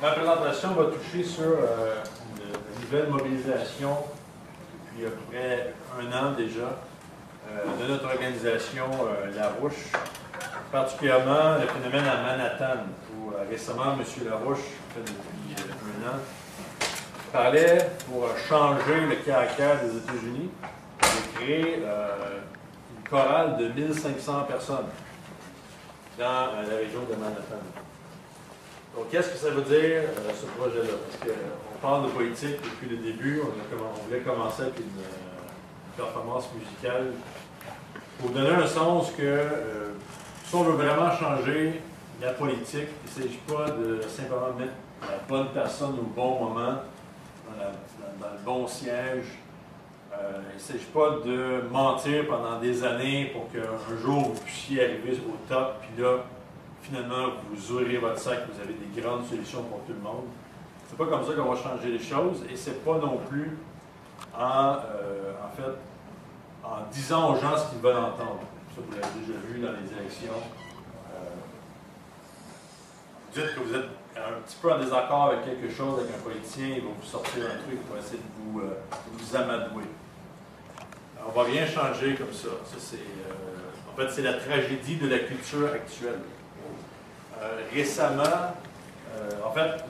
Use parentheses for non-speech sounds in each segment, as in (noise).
ma présentation va toucher sur euh, une, nouvelle mobilisation depuis à peu près un an déjà euh, de notre organisation euh, La Rouche, particulièrement le phénomène à Manhattan, où récemment M. Larouche, depuis un an, parlait pour changer le caractère des États-Unis de créer une chorale de 1500 personnes dans la région de Manhattan. Qu'est-ce que ça veut dire, euh, ce projet-là? Parce qu'on euh, parle de politique depuis le début, on, voulait commencer avec une, euh, performance musicale pour donner un sens que si on veut vraiment changer la politique, il ne s'agit pas de simplement mettre la bonne personne au bon moment, dans, le bon siège. il ne s'agit pas de mentir pendant des années pour qu'un jour vous puissiez arriver au top, puis là, finalement, vous ouvrez votre sac, vous avez des grandes solutions pour tout le monde. C'est pas comme ça qu'on va changer les choses et c'est pas non plus en, euh, en disant aux gens ce qu'ils veulent entendre. Ça, vous l'avez déjà vu dans les élections. Euh, dites que vous êtes un petit peu en désaccord avec quelque chose, avec un politicien, il va vous sortir un truc pour essayer de vous, euh, vous amadouer. on ne va rien changer comme ça. c'est, en fait, c'est la tragédie de la culture actuelle. Euh, récemment, euh, en fait,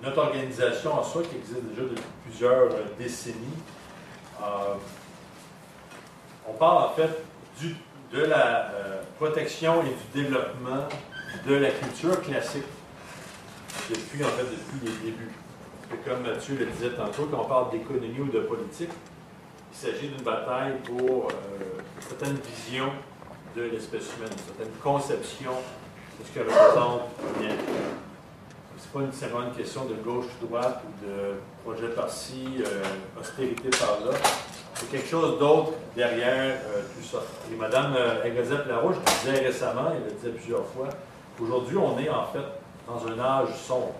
notre organisation en soi, qui existe déjà depuis plusieurs euh, décennies, on parle en fait de la protection et du développement de la culture classique depuis, en fait, depuis les débuts. comme Mathieu le disait tantôt, quand on parle d'économie ou de politique, il s'agit d'une bataille pour certaines visions de l'espèce humaine, une certaine conception de ce que représente bien. Ce n'est pas nécessairement une question de gauche-droite ou de projet par-ci, euh, austérité par-là. C'est quelque chose d'autre derrière euh, tout ça. Et Mme euh, Larouche disait récemment, elle le disait plusieurs fois, qu'aujourd'hui, on est en fait dans un âge sombre.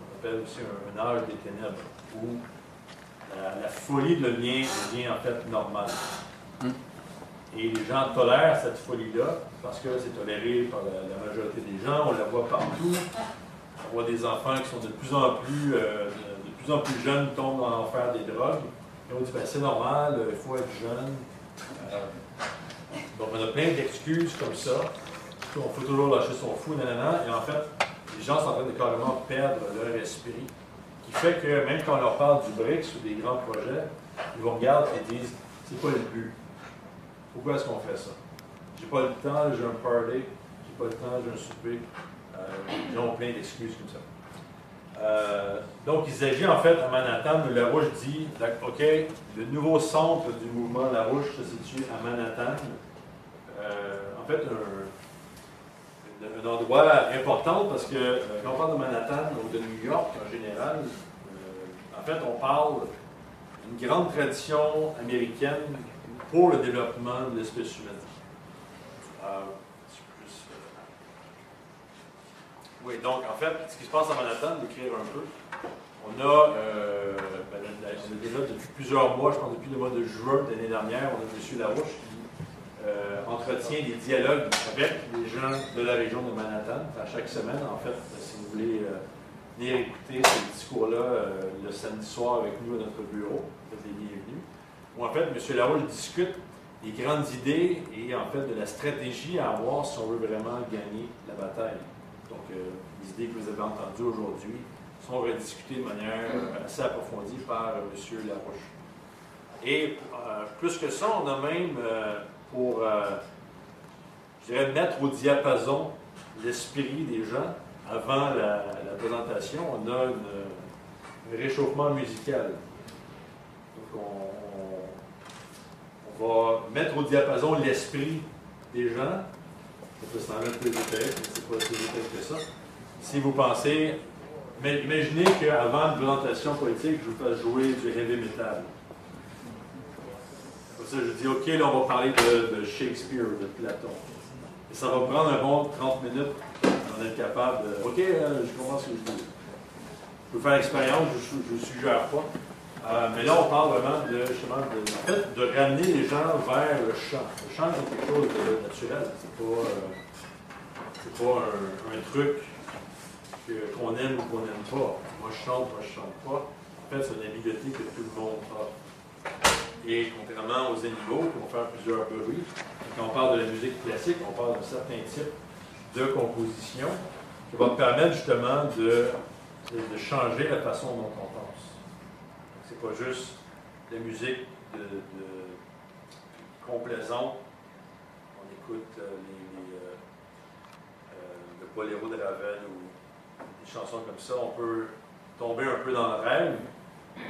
On appelle aussi un, âge des ténèbres, où la, folie devient, devient en fait normale. Hmm. Et les gens tolèrent cette folie-là parce que c'est toléré par la, majorité des gens, on la voit partout. On voit des enfants qui sont de plus en plus, euh, de, plus, en plus jeunes tombent dans l'enfer des drogues. Et on dit, ben, c'est normal, il faut être jeune. Euh, donc on a plein d'excuses comme ça. On faut toujours lâcher son fou, nanana. Et en fait, les gens sont en train de carrément perdre leur esprit. Qui fait que même quand on leur parle du BRICS ou des grands projets, ils vous regardent et disent, c'est pas le but pourquoi est-ce qu'on fait ça? J'ai pas le temps, j'ai un party, j'ai pas le temps, j'ai un souper. Euh, ils ont plein d'excuses comme ça. Euh, donc, il s'agit en fait à Manhattan, où La Rouge dit OK, le nouveau centre du mouvement La Rouge se situe à Manhattan. Euh, en fait, un, endroit important parce que quand on parle de Manhattan ou de New York en général, en fait, on parle d'une grande tradition américaine pour le développement de l'espèce humaine. Euh, oui, donc en fait, ce qui se passe à Manhattan, d'écrire un peu, on a, euh, ben, déjà depuis plusieurs mois, je pense depuis le mois de juin de l'année dernière, on a M. Larouche qui euh, entretient des dialogues avec les gens de la région de Manhattan à chaque semaine. En fait, si vous voulez venir écouter ce discours-là le samedi soir avec nous à notre bureau, vous en fait, M. Larouche discute des grandes idées et en fait de la stratégie à avoir si on veut vraiment gagner la bataille. Donc, euh, les idées que vous avez entendues aujourd'hui sont rediscutées de manière euh, assez approfondie par euh, M. Larouche. Et plus que ça, on a même, pour, je dirais, mettre au diapason l'esprit des gens avant la, présentation, on a un réchauffement musical. Donc, on, on va mettre au diapason l'esprit des gens. Ça peut sembler plus ésotérique, mais c'est pas si ésotérique que ça. Si vous pensez, mais imaginez qu'avant une présentation politique, je vous fasse jouer du heavy metal. Comme ça, je dis, OK, là, on va parler de, Shakespeare, de Platon. Et ça va prendre un bon 30 minutes on est capable de. OK, euh, je commence ce que je veux. Je peux faire l'expérience, je ne suggère pas. Euh, mais là, on parle vraiment de, justement de, de ramener les gens vers le chant. Le chant, c'est quelque chose de naturel. C'est pas, euh, pas un, truc qu'on aime ou qu'on n'aime pas. Moi je chante, moi je chante pas. En fait, c'est une habileté que tout le monde a. Et contrairement aux animaux qui vont faire plusieurs bruits, quand on parle de la musique classique, on parle d'un certain type de composition qui va permettre justement de, de, changer la façon dont on. C'est pas juste la musique de, de complaisante. On écoute euh, les, euh, euh, le boléro de Ravel ou des chansons comme ça. On peut tomber un peu dans le rêve,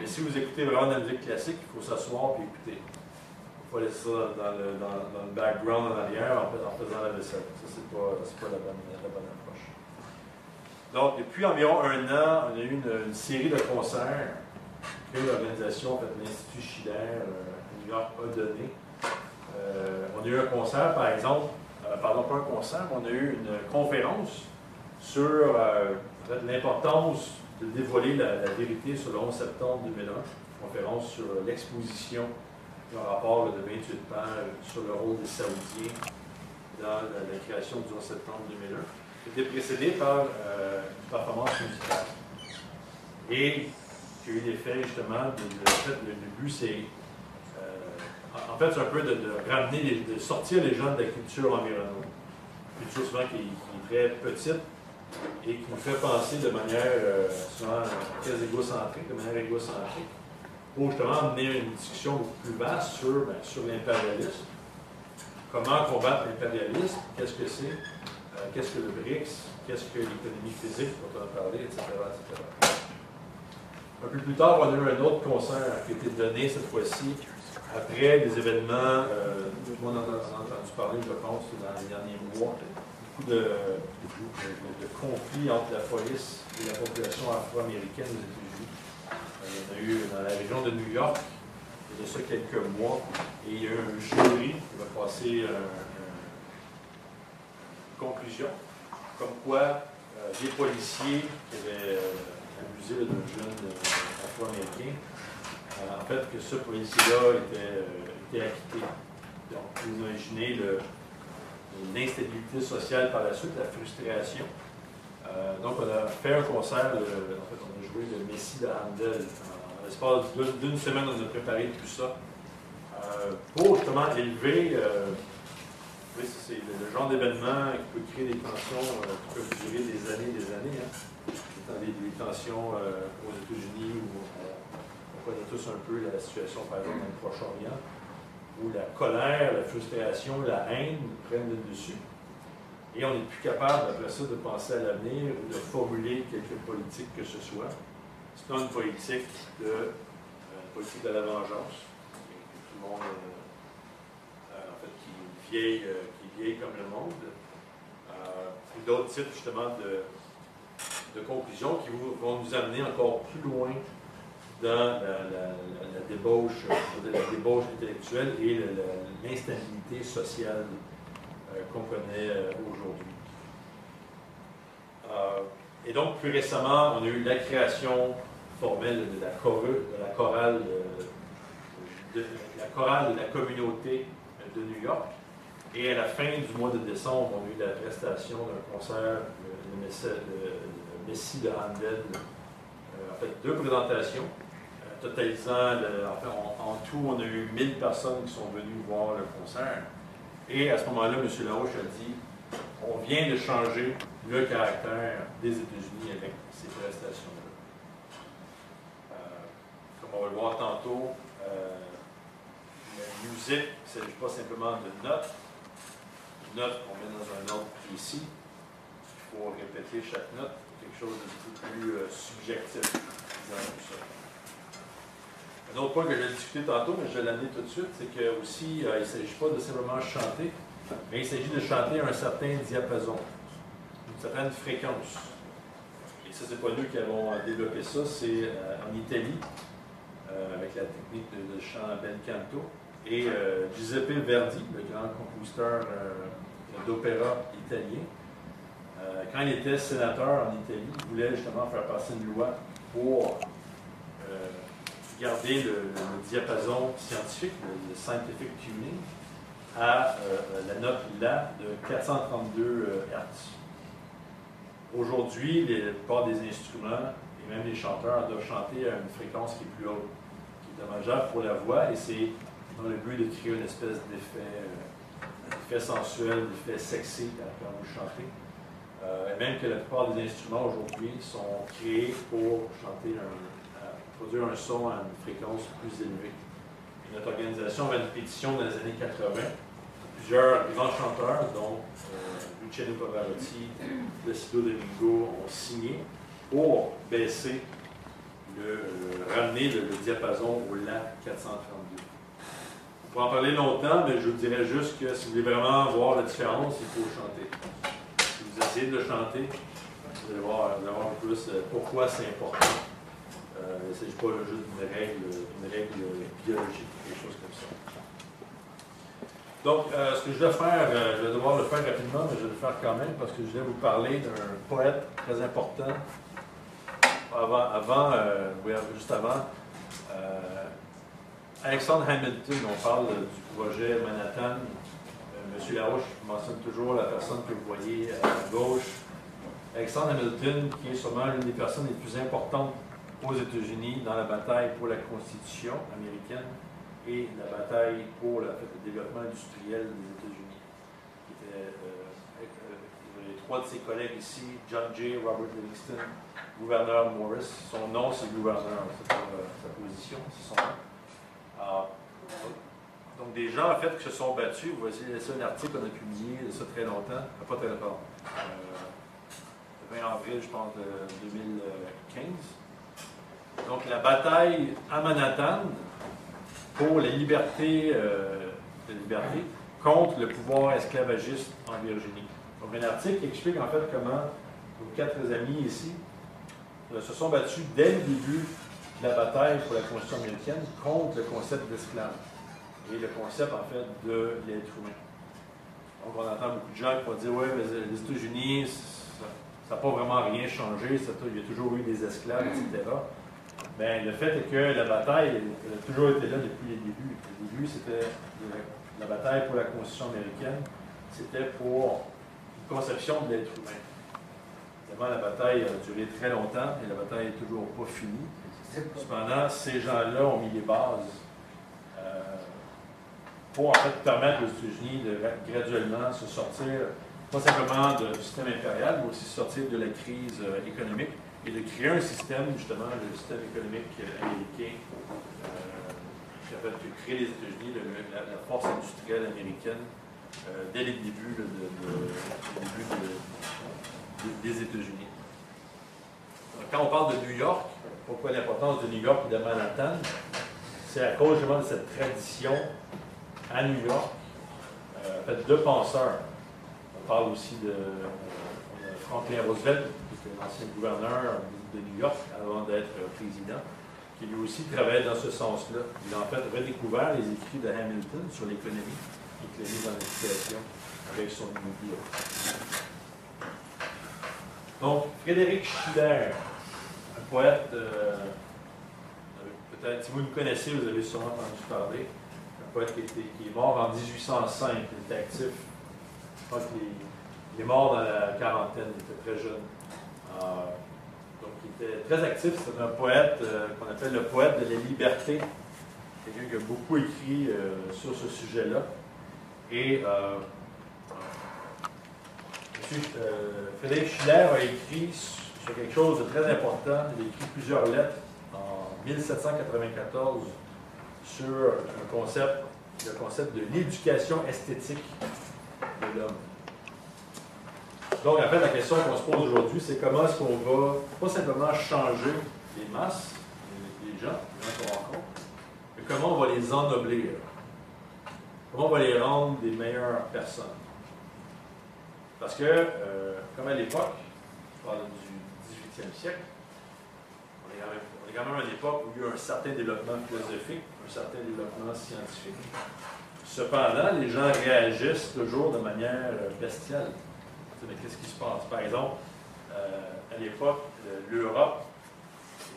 mais si vous écoutez vraiment de la musique classique, il faut s'asseoir et écouter. Il ne faut pas laisser ça dans le, background en arrière en, en faisant la vaisselle. Ça, c'est pas, pas la, bonne, approche. Donc, depuis environ un an, on a eu une série de concerts l'organisation, fait, l'Institut Schiller euh, à New York a donné. Euh, on a eu un concert, par exemple, euh, pardon, pas un concert, on a eu une conférence sur l'importance de dévoiler la, vérité sur le 11 septembre 2001, conférence sur l'exposition un rapport de 28 pages sur le rôle des Saoudiens dans la, création du 11 septembre 2001, qui était précédé par une performance musicale. Et qui a eu l'effet justement, le, but c'est en fait, un peu de, ramener, de sortir les gens de la culture environnante. Culture souvent qui, est très petite et qui nous fait penser de manière euh, souvent très égocentrique, de manière égocentrique, pour justement amener une discussion plus vaste sur, ben, sur l'impérialisme. Comment combattre l'impérialisme, qu'est-ce que c'est, euh, qu'est-ce que le BRICS, qu'est-ce que l'économie physique, dont on a parlé, etc., etc. Un peu plus tard, on a eu un autre concert qui a été donné cette fois-ci après des événements, euh, tout en a entendu parler, je pense, dans les derniers mois, beaucoup de, conflits entre la police et la population afro-américaine aux États-Unis. Euh, il y en a eu dans la région de New York, il y a de ça quelques mois, et il y a eu un jury qui va passer une conclusion, comme quoi euh, des policiers qui avaient abusé d'un jeune afro-américain euh, en fait, que ce policier-là était, euh, était, acquitté. Donc, vous imaginez l'instabilité sociale par la suite, la frustration. Euh, donc, on a fait un concert, en fait, on a joué le Messie de Handel. En l'espace d'une semaine, on a préparé tout ça pour justement élever. oui, c'est le, genre d'événement qui peut créer des tensions qui peuvent durer des années et des années. Hein. Des, des, tensions aux États-Unis ou connaît tous un peu la situation, par exemple, dans le Proche-Orient, où la colère, la frustration, la haine prennent le dessus. Et on n'est plus capable, après ça, de penser à l'avenir ou de formuler quelque politique que ce soit. C'est une politique de, euh, politique de la vengeance. Tout le monde, euh, euh, en fait, qui vieille, qui vieille comme le monde. d'autres types, justement, de, de conclusions qui vont nous amener encore plus loin dans la, débauche, la débauche intellectuelle et l'instabilité sociale euh, qu'on connaît euh, aujourd'hui. Euh, et donc, plus récemment, on a eu la création formelle de la, de chorale de, la chorale de la communauté de New York. Et à la fin du mois de décembre, on a eu la prestation d'un concert, le, Messie de Handel, en fait, deux présentations totalisant, en, tout, on a eu 1000 personnes qui sont venues voir le concert. Et à ce moment-là, M. Larouche a dit on vient de changer le caractère des États-Unis avec ces prestations-là. Euh, comme on va le voir tantôt, euh, la musique, il ne s'agit pas simplement de notes. Une note qu'on met dans un ordre précis. Il faut répéter chaque note. Chose plus euh, subjectif. Un autre point que j'ai discuté tantôt, mais je vais l'amener tout de suite, c'est que euh, il ne s'agit pas de simplement chanter, mais il s'agit de chanter un certain diapason, une certaine fréquence. Et ça, c'est pas nous qui avons développé ça, c'est euh, en Italie, euh, avec la technique de, chant bel canto. Et Giuseppe Verdi, le grand compositeur d'opéra italien, quand il était sénateur en Italie, il voulait justement faire passer une loi pour garder le, diapason scientifique, le, scientific tuning, à euh, la note La de 432 euh, Hz. aujourd'hui, la plupart des instruments et même les chanteurs doivent chanter à une fréquence qui est plus haute, qui est dommageable pour la voix, et c'est dans le but de créer une espèce d'effet euh, sensuel, d'effet sexy quand, vous chantez. Euh, et même que la plupart des instruments aujourd'hui sont créés pour chanter un, produire un son à une fréquence plus élevée. notre organisation avait une pétition dans les années 80. Plusieurs grands chanteurs, dont euh, Luciano Pavarotti, Placido Domingo, ont signé pour baisser, le, euh, ramener le, diapason au La 432. On pourrait en parler longtemps, mais je vous dirais juste que si vous voulez vraiment voir la différence, il faut chanter. Vous de le chanter, vous allez voir, un peu plus euh, pourquoi c'est important. Euh, il ne s'agit pas juste d'une règle, règle biologique, quelque chose comme ça. Donc, ce que je vais faire, je vais devoir le faire rapidement, mais je vais le faire quand même parce que je vais vous parler d'un poète très important avant, avant euh, juste avant, euh, Alexandre Hamilton, on parle du projet Manhattan. Euh, Monsieur Larouche mentionne toujours la personne que vous voyez à gauche. Alexandre Hamilton, qui est sûrement l'une des personnes les plus importantes aux États-Unis dans la bataille pour la Constitution américaine et la bataille pour le développement industriel des États-Unis. les trois de ses collègues ici, John Jay, Robert Livingston gouverneur Morris. Son nom, c'est gouverneur, c'est euh, sa position, son nom. Ah. Donc, des gens, en fait, qui se sont battus, vous voyez, c'est un article qu'on a publié ça très longtemps, pas très longtemps, euh, le 20 avril, je pense, de 2015. Donc, la bataille à Manhattan pour la liberté, euh, la contre le pouvoir esclavagiste en Virginie. Donc, un article qui explique en fait comment nos quatre amis ici euh, se sont battus dès le début de la bataille pour la Constitution américaine contre le concept d'esclave et le concept, en fait, de l'être humain. Donc, on entend beaucoup de gens qui vont dire Oui, mais les États-Unis, ça n'a pas vraiment rien changé, il y a toujours eu des esclaves, etc. Bien, le fait est que la bataille a toujours été là depuis les débuts. Le début, c'était la bataille pour la Constitution américaine, c'était pour une conception de l'être humain la bataille a duré très longtemps et la bataille n'est toujours pas finie. Cependant, ces gens-là ont mis les bases euh, pour en fait permettre aux États-Unis de graduellement se sortir, pas simplement du système impérial, mais aussi sortir de la crise euh, économique et de créer un système, justement, le système économique américain, euh, qui a fait créer les États-Unis, la, force industrielle américaine, dès les débuts, de, de, des États-Unis. Quand on parle de New York, pourquoi l'importance de New York et de Manhattan? C'est à cause justement de cette tradition à New York, euh, en fait, deux penseurs. On parle aussi de, Franklin Roosevelt, qui était l'ancien gouverneur de New York avant d'être président, qui lui aussi travaillait dans ce sens-là. Il a en fait redécouvert les écrits de Hamilton sur l'économie mis dans l'éducation avec son immobilier. Donc, Frédéric Schiller, un poète, euh, peut-être, si vous le connaissez, vous avez sûrement entendu parler. Poète qui, est mort en 1805, il était actif. Je crois qu'il est mort dans la quarantaine, il était très jeune. Euh, donc, il était très actif. C'est un poète euh, qu'on appelle le poète de la liberté. Quelqu'un qui a beaucoup écrit sur ce sujet-là. Et euh, Frédéric Schiller a écrit sur quelque chose de très important. Il a écrit plusieurs lettres en 1794 sur un concept, le concept de l'éducation esthétique de l'homme. Donc, en fait, la question qu'on se pose aujourd'hui, c'est comment est-ce qu'on va pas simplement changer les masses, les, gens, les gens qu'on rencontre, mais comment on va les ennoblir? Comment on va les rendre des meilleures personnes? Parce que, euh, comme à l'époque, je parle du 18e siècle, on est, quand même, à une époque où il y a eu un certain développement philosophique, un certain développement scientifique. Cependant, les gens réagissent toujours de manière euh, bestiale. Mais qu'est-ce qui se passe? Par exemple, euh, à l'époque, l'Europe,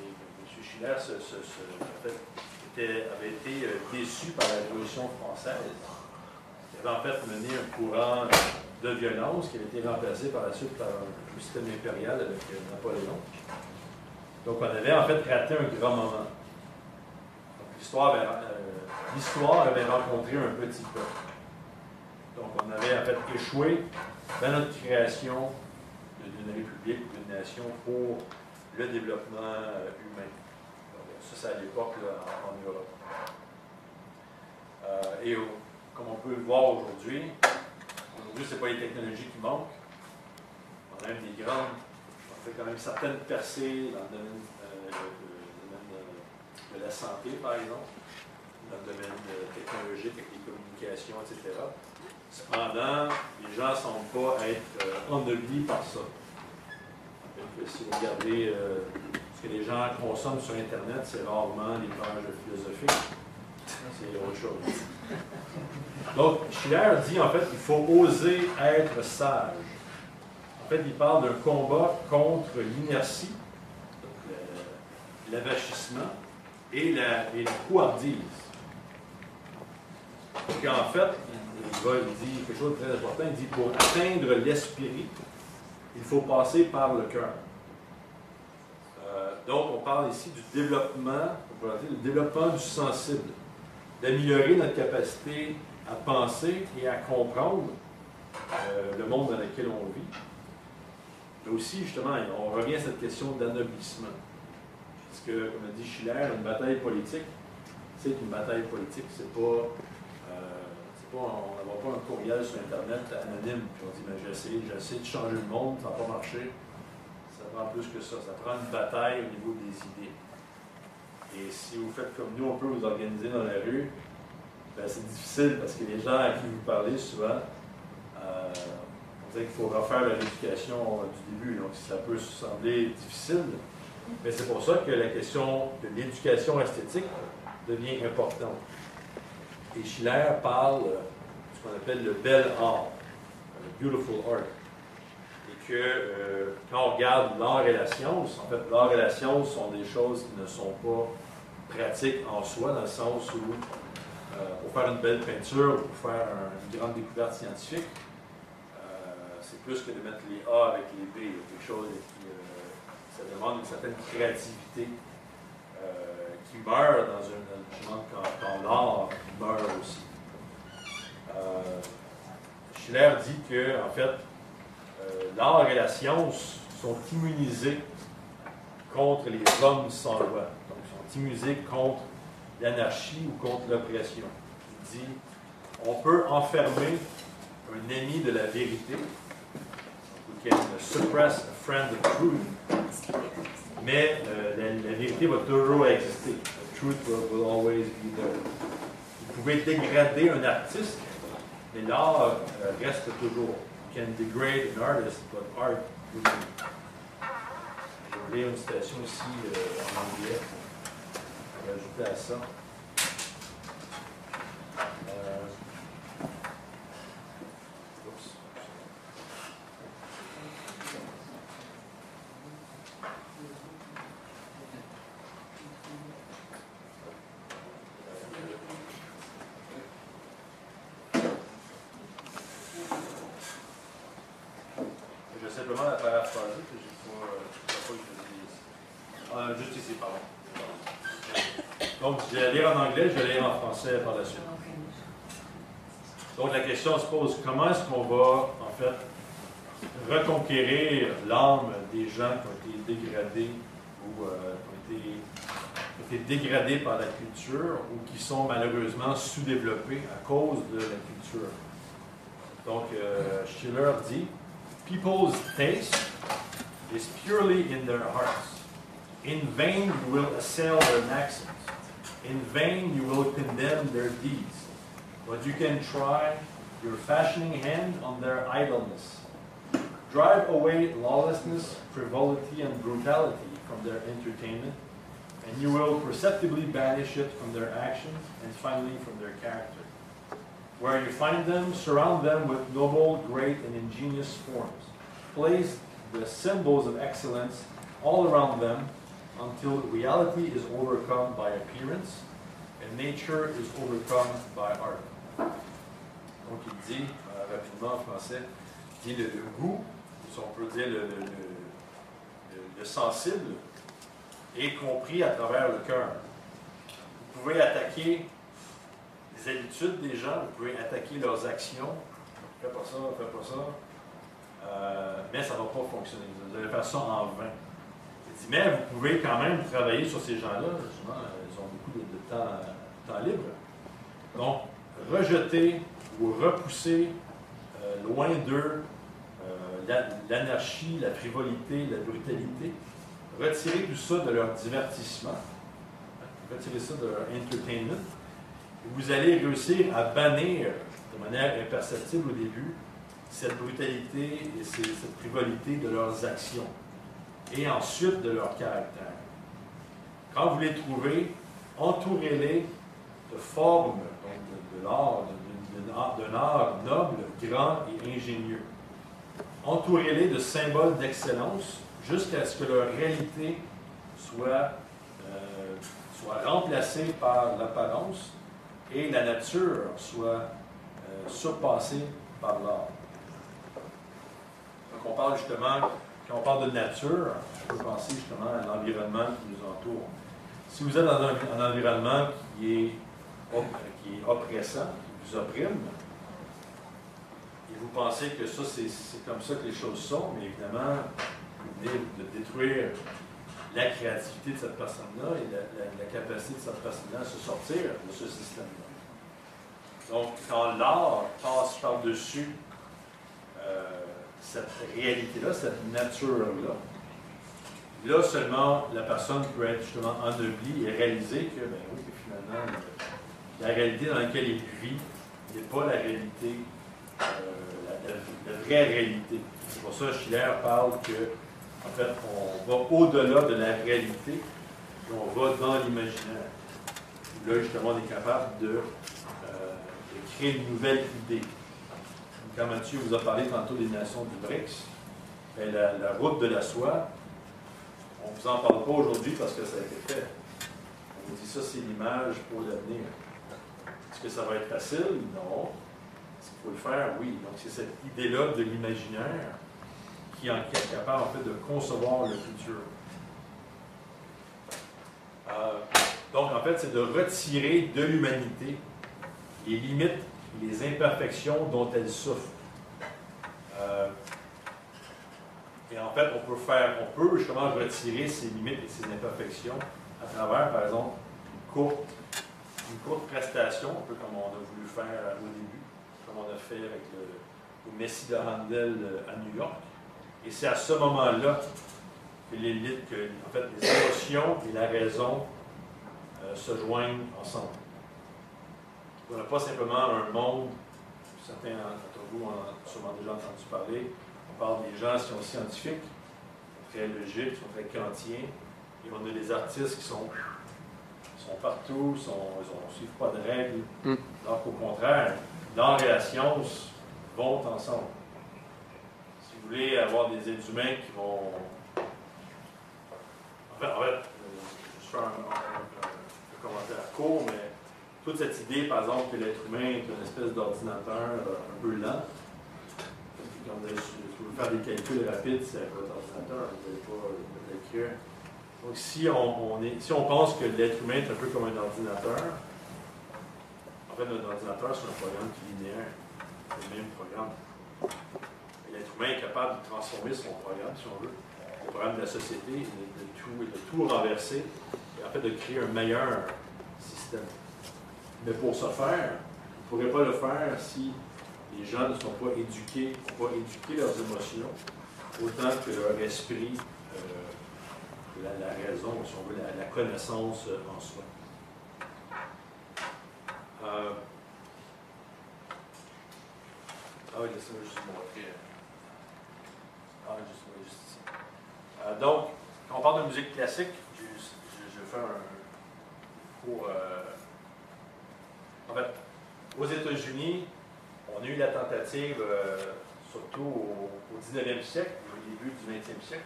et M. Schiller avait été déçu par la Révolution française, qui avait en fait mené un courant de violence qui a été remplacé par la suite par un système impérial avec Napoléon. Donc on avait en fait raté un grand moment. L'histoire avait, euh, rencontré un petit peu. Donc on avait en fait échoué dans notre création d'une république d'une nation pour le développement euh, humain. ça, c'est à l'époque en, Europe. Euh, et comme on peut le voir aujourd'hui, aujourd'hui, ce n'est pas les technologies qui manquent. On a même des grandes, on fait quand même certaines percées dans le domaine, euh, de, la santé, par exemple, dans le domaine technologique, avec les communications, etc. Cependant, les gens ne semblent pas être euh, par ça. si vous regardez euh, ce que les gens consomment sur Internet, c'est rarement des pages philosophiques. C'est autre chose. Donc, Schiller dit en fait qu'il faut oser être sage. En fait, il parle d'un combat contre l'inertie, l'avachissement et la, et la couardise. En fait, il dit quelque chose de très important. Il dit pour atteindre l'esprit, il faut passer par le cœur. Euh, donc, on parle ici du développement, on dire, du développement du sensible, d'améliorer notre capacité à penser et à comprendre euh, le monde dans lequel on vit. Mais aussi, justement, on revient à cette question d'anoblissement. Parce que, comme a dit Schiller, une bataille politique, c'est une bataille politique, c'est pas on n'envoie pas un courriel sur Internet anonyme, puis on dit essayé de changer le monde, ça n'a pas marché. Ça prend plus que ça. Ça prend une bataille au niveau des idées. Et si vous faites comme nous, on peut vous organiser dans la rue, ben, c'est difficile parce que les gens à qui vous parlez souvent, euh, on dirait qu'il faut refaire l'éducation du début. Donc ça peut sembler difficile. Mais c'est pour ça que la question de l'éducation esthétique devient importante. Et Schiller parle de ce qu'on appelle le bel art, le beautiful art. Et que euh, quand on regarde l'art et la science, en fait, l'art et la science sont des choses qui ne sont pas pratiques en soi, dans le sens où euh, pour faire une belle peinture, pour faire une grande découverte scientifique, euh, c'est plus que de mettre les A avec les B. Il y a quelque chose demande une certaine créativité qui meurt dans un quand, quand l'art meurt aussi. Euh, Schiller dit que, en fait, euh, l'art et la science sont immunisés contre les hommes sans loi. Donc, ils sont immunisés contre l'anarchie ou contre l'oppression. Il dit on peut enfermer un ennemi de la vérité. Can suppress a friend of truth. Mais euh, la, la, vérité va toujours exister. The truth will, will always be there pouvez dégrader un artiste, mais l'art euh, reste toujours. You can degrade an artist, but art remains. Je vais lire une citation ici euh, en anglais. Je vais ajouter à ça. par la suite. Donc la question se pose, comment est-ce qu'on va en fait reconquérir l'âme des gens qui ont été dégradés ou euh, qui ont été, dégradés par la culture ou qui sont malheureusement sous-développés à cause de la culture? Donc euh, Schiller dit, People's taste is purely in their hearts. In vain will assail their maxims. In vain you will condemn their deeds, but you can try your fashioning hand on their idleness. Drive away lawlessness, frivolity, and brutality from their entertainment, and you will perceptibly banish it from their actions and finally from their character. Where you find them, surround them with noble, great, and ingenious forms. Place the symbols of excellence all around them until reality is overcome by appearance and nature is overcome by art. Donc il dit, euh, rapidement en français, dit le, goût, si on peut dire le, le sensible, est compris à travers le cœur. Vous pouvez attaquer les habitudes des gens, vous pouvez attaquer leurs actions. Fais pas ça, fais pas ça. Euh, mais ça ne va pas fonctionner. Vous allez faire ça en vain. Mais vous pouvez quand même travailler sur ces gens-là. Justement, ils ont beaucoup de, temps, libre. Donc, rejeter ou repousser euh, loin d'eux euh, l'anarchie, la frivolité, la brutalité. Retirer tout ça de leur divertissement. Retirer ça de leur entertainment. vous allez réussir à bannir de manière imperceptible au début cette brutalité et cette frivolité de leurs actions et ensuite de leur caractère. Quand vous les trouvez, entourez-les de formes, donc de, l'art, d'un art noble, grand et ingénieux. Entourez-les de symboles d'excellence jusqu'à ce que leur réalité soit, euh, soit remplacée par l'apparence et la nature soit euh, surpassée par l'art. Donc on parle justement, quand on parle de nature, je peux penser justement à l'environnement qui nous entoure. Si vous êtes dans un, environnement qui est, qui est oppressant, qui vous opprime, et vous pensez que ça, c'est comme ça que les choses sont, mais évidemment, de détruire la créativité de cette personne-là et la, capacité de cette personne-là à se sortir de ce système-là. Donc, quand l'art passe par-dessus euh, cette réalité-là, cette nature-là, là seulement la personne peut être justement endevenue et réaliser que, ben oui, finalement, la réalité dans laquelle il vit n'est pas la réalité, euh, la, vraie réalité. C'est pour ça que Schiller parle que en fait, on va au-delà de la réalité et on va dans l'imaginaire. Là, justement, on est capable de, euh, créer une nouvelle idée. Quand Mathieu vous a parlé tantôt des nations du BRICS, ben, la, route de la soie, on ne vous en parle pas aujourd'hui parce que ça a été fait. On vous dit ça, c'est l'image pour l'avenir. Est-ce que ça va être facile? Non. Est-ce qu'il faut le faire? Oui. Donc, c'est cette idée-là de l'imaginaire qui est capable en fait de concevoir le futur. Euh, donc en fait, c'est de retirer de l'humanité les limites les imperfections dont elle souffre. Euh, et en fait, on peut faire, on peut justement retirer ces limites et ces imperfections à travers, par exemple, une courte, prestation, un peu comme on a voulu faire au début, comme on a fait avec le, Messie de Handel à New York. Et c'est à ce moment-là que les, que, en fait, les émotions et la raison euh, se joignent ensemble. On n'a pas simplement un monde, certains d'entre vous ont sûrement déjà entendu parler, on parle des gens qui sont scientifiques, très logiques, qui sont très kantiens, et on a des artistes qui sont, sont partout, sont, ils ne suivent pas de règles. Mm. Donc au contraire, l'art et la science vont ensemble vous voulez avoir des êtres humains qui vont. En fait, en fait je vais faire un, commentaire court, mais cette idée, par exemple, que l'être humain est une espèce d'ordinateur euh, un peu lent. Quand vous voulez faire des calculs rapides, c'est votre ordinateur, vous n'allez pas l'écrire. Donc, si on, est, si on pense que l'être humain est un peu comme un ordinateur, en fait, un ordinateur, c'est un programme qui est linéaire. C'est le même programme l'être humain est capable de transformer son programme, si on veut, le programme de la société, et de, tout, de tout renverser, et en fait de créer un meilleur système. Mais pour ce faire, on ne pourrait pas le faire si les gens ne sont pas éduqués, n'ont pas éduqué leurs émotions, autant que leur esprit, euh, la, raison, si on veut, la, connaissance en soi. Euh, ah oui, laissez-moi juste montrer. Ah, euh, donc, quand on parle de musique classique, je, vais faire un cours. Euh, en fait, aux États-Unis, on a eu la tentative, euh, surtout au, 19e siècle, au début du 20e siècle,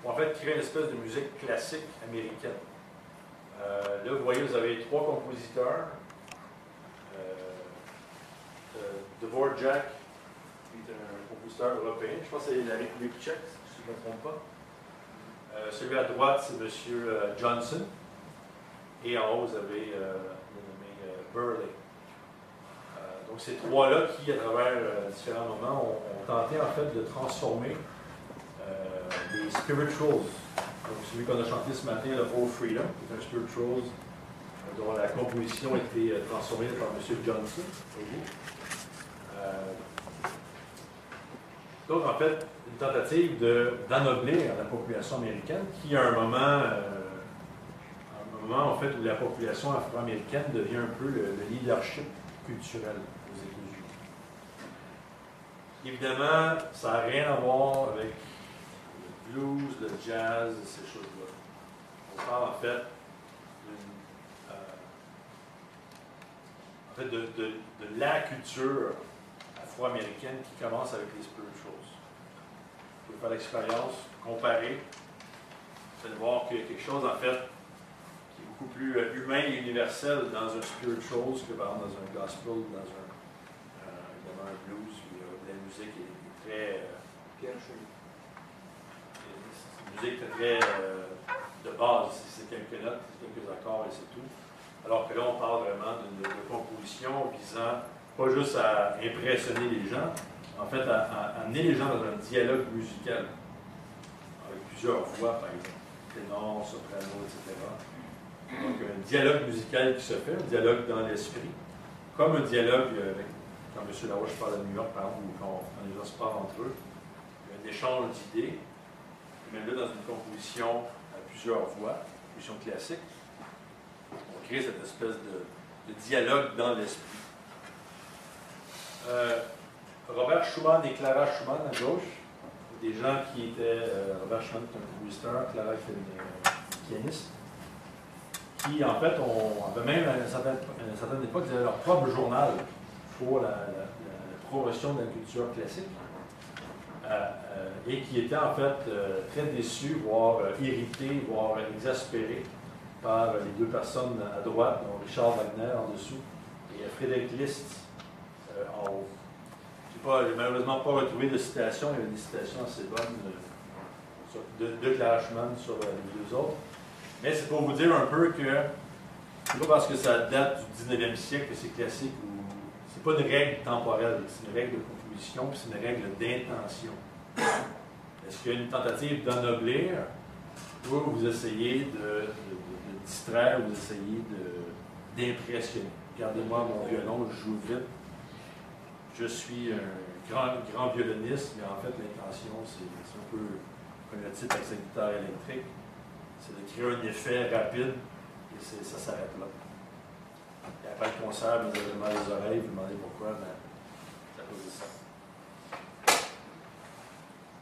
pour en fait créer une espèce de musique classique américaine. là, vous voyez, vous avez trois compositeurs, Dvorak, qui est un compositeur européen. Je pense que c'est la République tchèque, si je ne me trompe pas. Euh, celui à droite, c'est M. Euh, Johnson. Et en haut, vous avez euh, le nommé euh, Burley. Donc, ces trois-là qui, à travers euh, différents moments, ont, tenté en fait de transformer euh, les spirituals. Donc, celui qu'on a chanté ce matin, le Whole Freedom, qui est un spirituals euh, dont la composition a été transformée par M. Johnson. donc, en fait, une tentative de- d'ennoblir la population américaine qui, à un moment, moment en fait, où la population afro-américaine devient un peu le, le leadership culturel. Évidemment, ça n'a rien à voir avec le blues, le jazz, ces choses-là. On parle en fait euh, fait, de, la culture afro-américaine qui commence avec les spirituals. Vous pouvez faire l'expérience, comparer, vous allez voir qu'il y a quelque chose en fait qui est beaucoup plus euh, humain et universel dans un spirituals que par exemple dans un gospel, dans un, euh, blues où euh, la musique est, est très. euh, Pierre une musique très euh, de base, c'est quelques notes, quelques accords et c'est tout. Alors que là, on parle vraiment d'une composition visant pas juste à impressionner les gens, en fait, à, à- amener les gens dans un dialogue musical, avec plusieurs voix, par exemple, ténor, soprano, etc. Donc, un dialogue musical qui se fait, un dialogue dans l'esprit, comme un dialogue avec, quand M. Laroche parle à New York, par exemple, ou quand, quand les gens se parlent entre eux, il y a un échange d'idées, même là, dans une composition à plusieurs voix, composition classique, on crée cette espèce de, dialogue dans l'esprit. Euh, Robert Schumann et Clara Schumann à gauche, des gens qui étaient. euh, Robert Schumann est un compositeur, Clara est une euh, pianiste, qui en fait ont, avait même à une certaine, à une certaine époque, ils avaient leur propre journal pour la, la- promotion de la culture classique. Euh, euh, et qui étaient en fait euh, très déçus, voire irrités, voire exaspérés par les deux personnes à droite, donc Richard Wagner en dessous et Frédéric List en haut. Je n'ai malheureusement pas retrouvé de citation, il y avait des citations assez sur- de, de Clara Schumann sur les deux autres. Mais c'est pour vous dire un peu que c'est pas parce que ça date du 19e siècle que c'est classique ou c'est pas une règle temporelle, c'est une règle de composition, puis c'est une règle d'intention. Est-ce qu'il y a une tentative d'ennoblir ou vous essayez de, distraire ou vous essayez d'impressionner? Regardez-moi mon violon, je joue vite. Je suis un grand, grand violoniste, mais en fait, l'intention, c'est un peu comme le type avec sa guitare électrique. C'est de créer un effet rapide et ça s'arrête là. Et après le concert, vous avez mal aux oreilles, vous demandez pourquoi, ben, c'est à cause ça.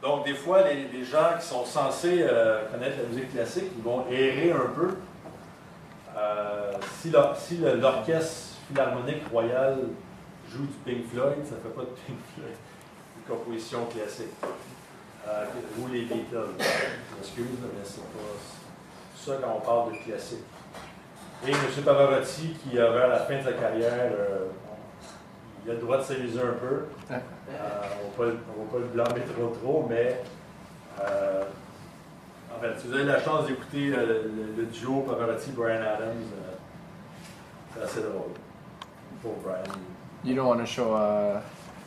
Donc, des fois, les, les gens qui sont censés euh, connaître la musique classique, ils vont errer un peu. Euh, si l'orchestre philharmonique royal joue du Pink Floyd, ça ne fait pas de Pink Floyd, une composition classique. Euh, ou les Beatles. Je m'excuse, mais c'est pas ça quand on parle de classique. Et M. Pavarotti, qui, vers la fin de sa carrière, euh, il a le droit de s'amuser un peu. Euh, on ne va pas le blâmer trop trop, mais euh, en fait, si vous avez la chance d'écouter euh, le, le duo Pavarotti-Brian Adams, euh, c'est assez drôle. Pour Brian. You don't want to show Là,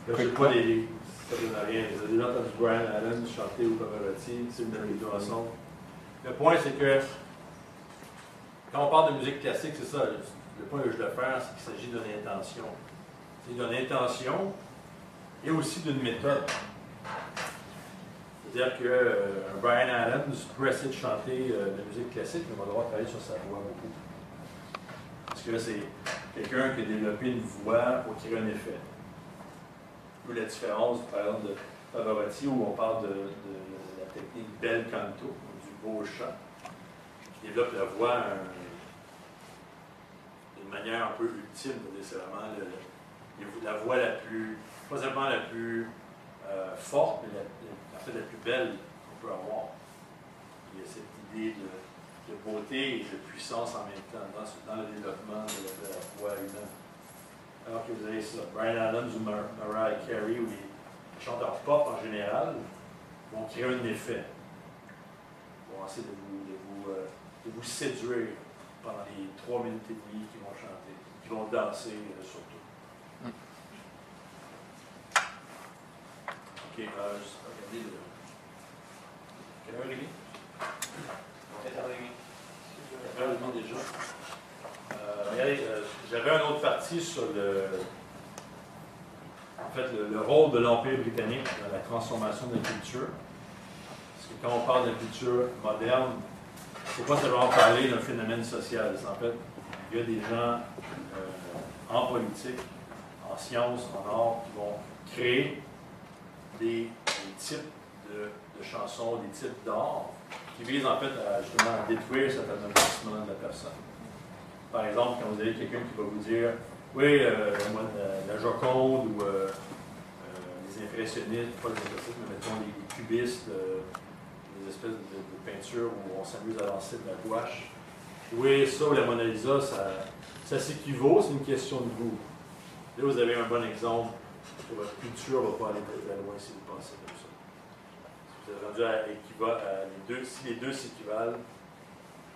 je sais pas les. Ça donne rien. Vous avez déjà entendu Brian Adams chanter ou Pavarotti, c'est une de les deux ensemble. Le point, c'est que quand on parle de musique classique, c'est ça. Le, point que je veux faire, c'est qu'il s'agit d'une intention. C'est d'une intention et aussi d'une méthode. C'est-à-dire que euh, Brian Adams peut essayer de chanter euh, de la musique classique, mais il va devoir travailler sur sa voix beaucoup. Parce que c'est quelqu'un qui a développé une voix pour créer un effet. Ou la différence, par exemple, de Pavarotti, où on parle de, la technique bel canto, du beau chant, qui développe la voix d'une manière un peu ultime. C'est vraiment la voix la plus, pas seulement la plus euh, forte, mais la, la- plus belle qu'on peut avoir. Il y a cette idée de, beauté et de puissance en même temps dans, le développement de la, de la voix humaine. Alors que vous avez ça, Brian Adams ou Mar- Mariah Carey ou les, chanteurs pop en général vont créer un effet. Vont essayer de vous, euh, de vous séduire pendant les trois minutes et qu'ils vont chanter, qu'ils vont danser euh, surtout. Ok, euh, juste regardez le. Quelle heure il est? 4h30 déjà. Euh, regardez, euh, j'avais une autre partie sur le, en fait, le, le rôle de l'Empire britannique dans la transformation de la culture. Parce que quand on parle de culture moderne, il ne faut pas seulement parler d'un phénomène social. En fait, il y a des gens euh, en politique, en sciences, en art, qui vont créer des, types de, chansons, des types d'art qui visent en fait à, justement à détruire cet anomalisme de la personne. Par exemple, quand vous avez quelqu'un qui va vous dire Oui, euh, la, Joconde ou euh, les impressionnistes, pas les impressionnistes, mais mettons les cubistes, les espèces de, de peintures où on s'amuse à lancer de la gouache. Oui, ça ou la Mona Lisa, ça, ça s'équivaut, c'est une question de goût. Là, vous avez un bon exemple votre culture ne va pas aller très loin si vous pensez comme ça. Si vous êtes rendu à les deux, si les deux s'équivalent,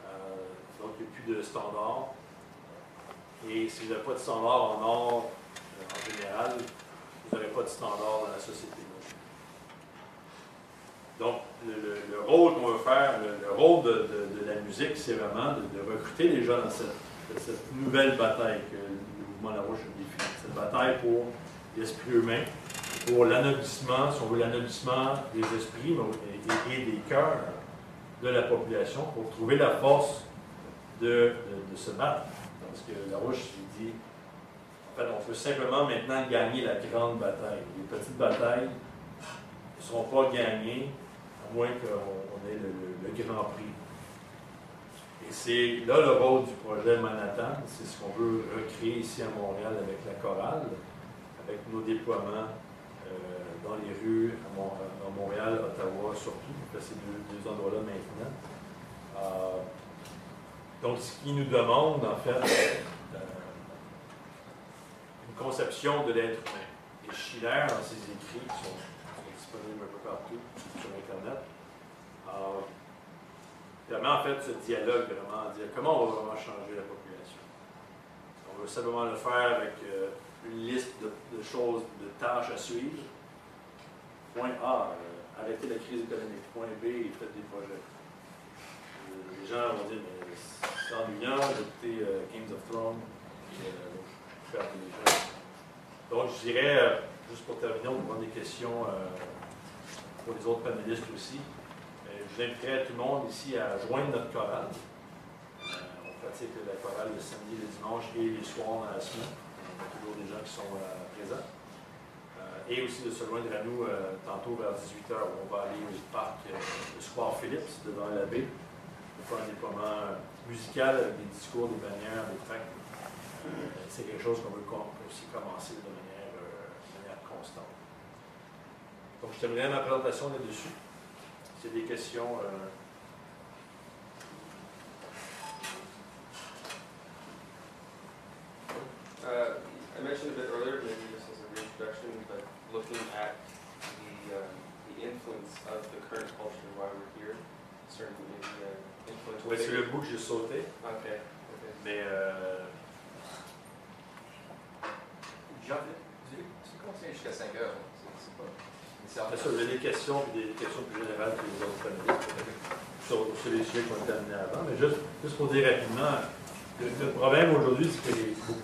euh, donc il n'y a plus de standard. Et si vous n'avez pas de standard en or, euh, en général, vous n'aurez pas de standard dans la société. Donc, le, le- le rôle qu'on veut faire, le, le rôle de, la musique, c'est vraiment de, recruter les gens dans cette, nouvelle bataille que le mouvement La Roche a définie. Cette bataille pour l'esprit humain, pour l'anoblissement, si on veut l'anoblissement des esprits et, des cœurs de la population, pour trouver la force de, se battre. Parce que La Roche dit, en fait, on peut simplement maintenant gagner la grande bataille. Les petites batailles ne seront pas gagnées moins qu'on on ait le, grand prix. Et c'est là le rôle du projet Manhattan, c'est ce qu'on veut recréer ici à Montréal avec la chorale, avec nos déploiements euh, dans les rues à, Mont- à Montréal, Ottawa surtout, là, ces deux, deux endroits-là maintenant. Euh, donc, ce qui nous demande, en fait, euh, une conception de l'être humain. Et Schiller, dans ses écrits, qui sont, disponibles un peu partout sur Internet, permet en fait ce dialogue vraiment, dire comment on va vraiment changer la population? On veut simplement le faire avec euh, une liste de, choses, de tâches à suivre. Point A, euh, arrêter la crise économique. Point B, faites des projets. Euh, Les gens vont dire, mais c'est ennuyant d'écouter euh, Kings of Thrones, puis euh, faire des gens. Donc, je dirais, juste pour terminer, on va prendre des questions pour les autres panélistes aussi. Euh, je vous inviterai tout le monde ici à joindre notre chorale. Euh, on pratique la chorale le samedi, le dimanche et les soirs dans la semaine. On a toujours des gens qui sont euh, présents. Et aussi de se joindre à nous tantôt vers 18h où on va aller au parc le Square Phillips devant la baie pour faire un déploiement musical avec des discours, des bannières, des tracts. C'est quelque chose qu'on veut aussi commencer de manière, euh, de manière constante. Donc, je terminerai ma présentation là-dessus. A des questions, euh, Uh, I mentioned a bit earlier, maybe this is a reintroduction, but looking at the, um, the influence of the current culture and why we're here, certain maybe uh, influential ouais, c'est le bout que j'ai sauté, Okay, okay. mais euh, Jean, tu tu continues jusqu'à 5 heures. C'est c'est pas. Après ça, j'ai des questions puis des questions plus générales que les autres panélistes sur, sur les sujets qui ont été amenés avant. Mais juste, juste pour dire rapidement, le, problème aujourd'hui, c'est que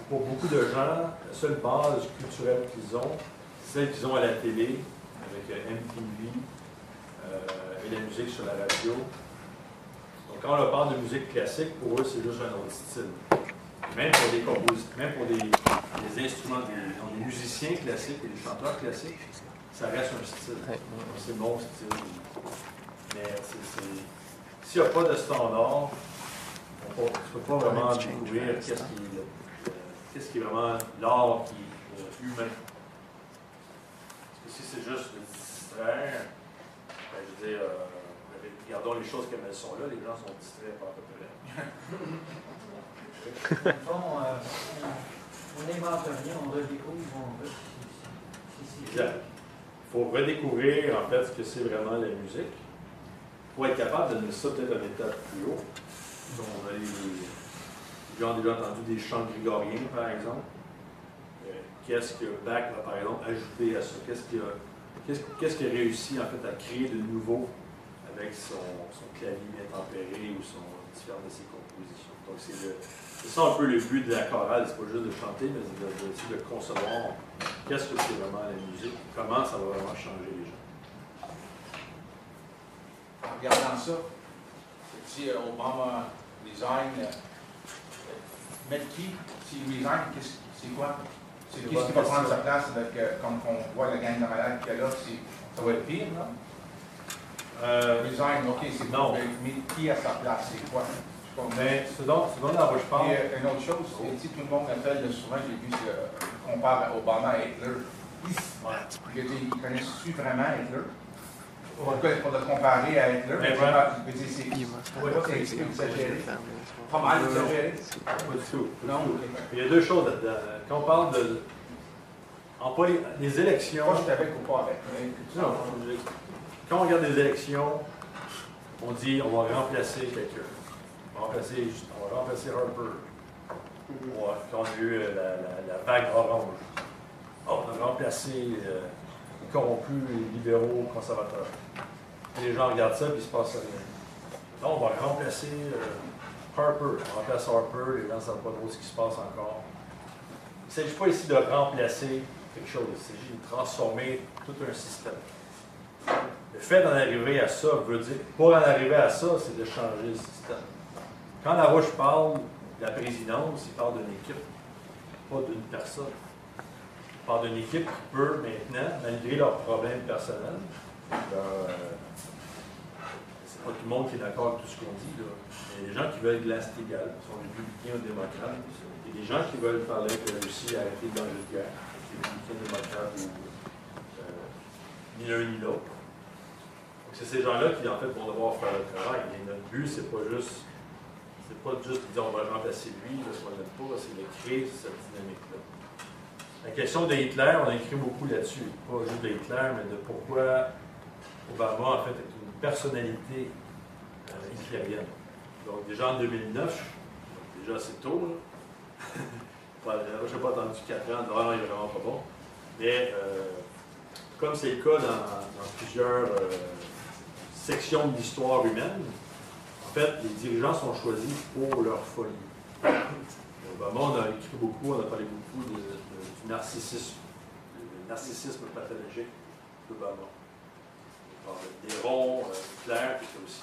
pour, beaucoup de gens, la seule base culturelle qu'ils ont, c'est celle qu'ils ont à la télé, avec euh, MTV euh, et la musique sur la radio. Donc quand on leur parle de musique classique, pour eux, c'est juste un autre style. Même pour des compositeurs, même pour des, instruments, des musiciens classiques et des chanteurs classiques, ça reste un style. Ouais. C'est mon style. Mais s'il n'y a pas de standard, on peut- tu ne peux pas vraiment découvrir qu'est-ce qui, est euh, qui est vraiment l'art qui est euh, humain. Parce que si c'est juste de distraire, ben, je veux dire, euh, regardons les choses comme elles sont là, les gens sont distraits par à peu près. Fond, euh, on- on n'invente rien, on redécouvre, on veut. C'est- c'est- c'est- Exact. Faut redécouvrir en fait ce que c'est vraiment la musique pour être capable de donner ça peut-être un étape plus haut. On a les, gens ont déjà entendu des chants grégoriens, par exemple. Euh, Qu'est-ce que Bach va, par exemple, ajouter à ça? Qu'est-ce qu'il a, a réussi, en fait, à créer de nouveau avec son, son clavier bien tempéré ou son différentes de ses compositions? Donc, c'est, le- c'est ça un peu le but de la chorale. C'est pas juste de chanter, mais c'est de, de, aussi de concevoir qu'est-ce que c'est vraiment la musique, comment ça va vraiment changer les gens. En regardant ça, si euh, Obama design, euh, mettre qui? Si design, c'est quoi? C'est qui qui va prendre sa place avec, euh, comme on voit la gang de malades qu'il y a là c'est- Ça va être pire, non? Euh, Design, ok, c'est non. bon, mais qui à sa place C'est quoi? Mais ce dont, ce dont la Roche parle, Et euh, une autre chose, si tout le monde appelle souvent, j'ai vu que euh, compare Obama à Hitler. Je dire, ils connaissent-tu vraiment Hitler? Pour le, pour le comparer à Hitler, Mais je c'est Ouais, exagéré. pas mal exagéré. pas du tout. Non? Il y a deux choses là-dedans. Quand on parle de. En poli- les élections. Moi, je suis avec ou pas avec. mais- Non, je- quand on regarde les élections, on dit on va remplacer quelqu'un. Remplacer, on va remplacer Harper. Ouais, quand on a eu euh, la, vague orange. Oh, on a remplacé euh, corrompus, libéraux, conservateurs. Les gens regardent ça et il se passe rien. Non, on va remplacer euh, Harper. On remplace Harper, les gens ne savent pas trop ce qui se passe encore. Il ne s'agit pas ici de remplacer quelque chose, il s'agit de transformer tout un système. Le fait d'en arriver à ça veut dire, pour en arriver à ça, c'est de changer le système. Quand Larouche parle de la présidence, il parle d'une équipe, pas d'une personne. Il parle d'une équipe qui peut maintenant, malgré leurs problèmes personnels, euh, c'est pas tout le monde qui est d'accord avec tout ce qu'on dit, là. Il y a des gens qui veulent glace égale, qui sont républicains ou démocrates. Il y a des gens qui veulent parler avec la Russie à arrêter de danger de guerre, républicains, démocrates ou euh, ni l'un ni l'autre. C'est ces gens-là qui, en fait, vont devoir faire le travail. Notre but, c'est pas juste, c'est pas juste de dire on va remplacer lui parce qu'on l'aime pas, c'est de créer cette dynamique-là. La question de Hitler, on a écrit beaucoup là-dessus. Pas juste de Hitler, mais de pourquoi Obama, en fait, est une personnalité euh, hitlérienne. Donc, déjà en 2009, donc déjà c'est tôt, là. (laughs) Pas- Je n'ai pas attendu 4 ans, il est vraiment pas bon. Mais euh, comme c'est le cas dans, plusieurs euh, sections de l'histoire humaine, fait, les dirigeants sont choisis pour leur folie. Obama, on a écrit beaucoup, on a parlé beaucoup de- de- du narcissisme, le narcissisme pathologique d'Obama. On parle de Néron, euh, Hitler, qui était aussi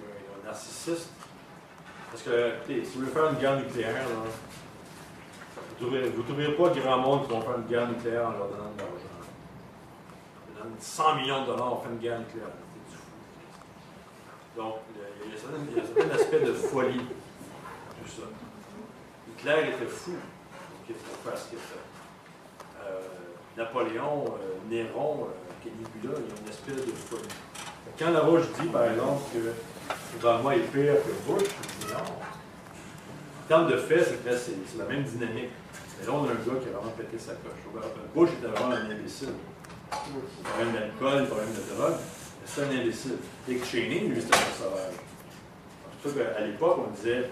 euh, euh, un narcissiste. Parce que, écoutez, si vous voulez faire une guerre nucléaire, vous ne trouverez pas grand monde qui vont faire une guerre nucléaire en leur donnant de l'argent. Ils donnent 100 millions de dollars, on fait une guerre nucléaire. Donc, il y a- a certain- aspect de folie tout ça. Hitler était fou pour faire ce qu'il fait. Euh, Napoléon, euh, Néron, euh, Caligula, il y a une espèce de folie. Quand Larouche dit, par exemple, que Obama est pire que Bush, je dis non. En termes de fait, c'est la même dynamique. Mais là, on a un gars qui a vraiment pété sa coche. Bush était vraiment un imbécile. Le problème d'alcool, problème de drogue, c'est un imbécile. Dick Cheney, lui, c'était un sauvage. C'est pour ça qu'à l'époque, on disait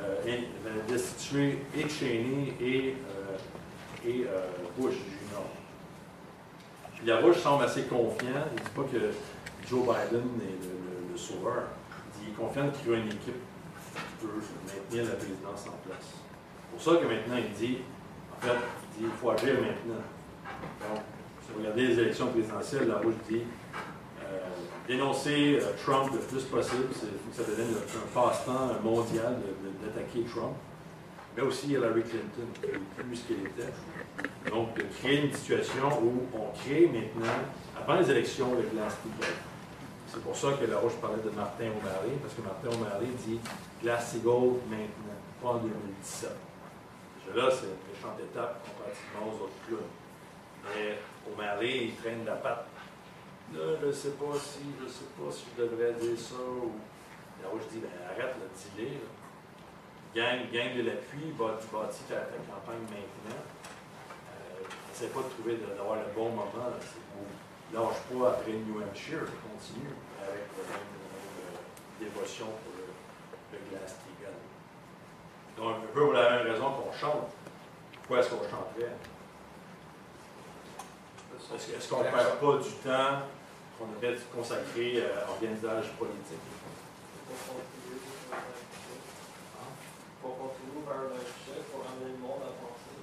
euh, fallait destituer et Cheney et, euh, euh, Bush Junior. Puis Larouche semble assez confiant. Il ne dit pas que Joe Biden est le, sauveur. Il dit est confiant qu'il y a une équipe qui peut maintenir la présidence en place. C'est pour ça que maintenant, il dit, en fait, il dit il faut agir maintenant. Donc, si vous regardez les élections présidentielles, Larouche dit euh, dénoncer euh, Trump le plus possible, il que ça devienne un, passe-temps mondial d'attaquer Trump, mais aussi Hillary Clinton, plus qu'elle était. Donc, de créer une situation où on crée maintenant, avant les élections, le glace Steagall. C'est pour ça que Larouche parlait de Martin O'Malley, parce que Martin O'Malley dit glace Steagall maintenant, pas en 2017. Déjà là, c'est une méchante étape comparativement aux autres clowns. Mais O'Malley, il traîne la patte Là, je sais pas si, je sais pas si je devrais dire ça. Ou... Là où je dis, ben, arrête, là, dis-le. Gagne, gagne de l'appui, bâtis, bâtis ta, ta campagne maintenant. Euh, pas de trouver, d'avoir le bon moment. là. Lâche pas après New Hampshire, continue avec la même, euh, dévotion pour le, le Glass-Steagall. Donc, un peu pour la même raison qu'on chante. Pourquoi est-ce qu'on chanterait? Est-ce qu'on ne perd pas du temps qu'on devrait consacrer à l'organisation politique? Pour contribuer vers le chef, pour amener le monde à penser.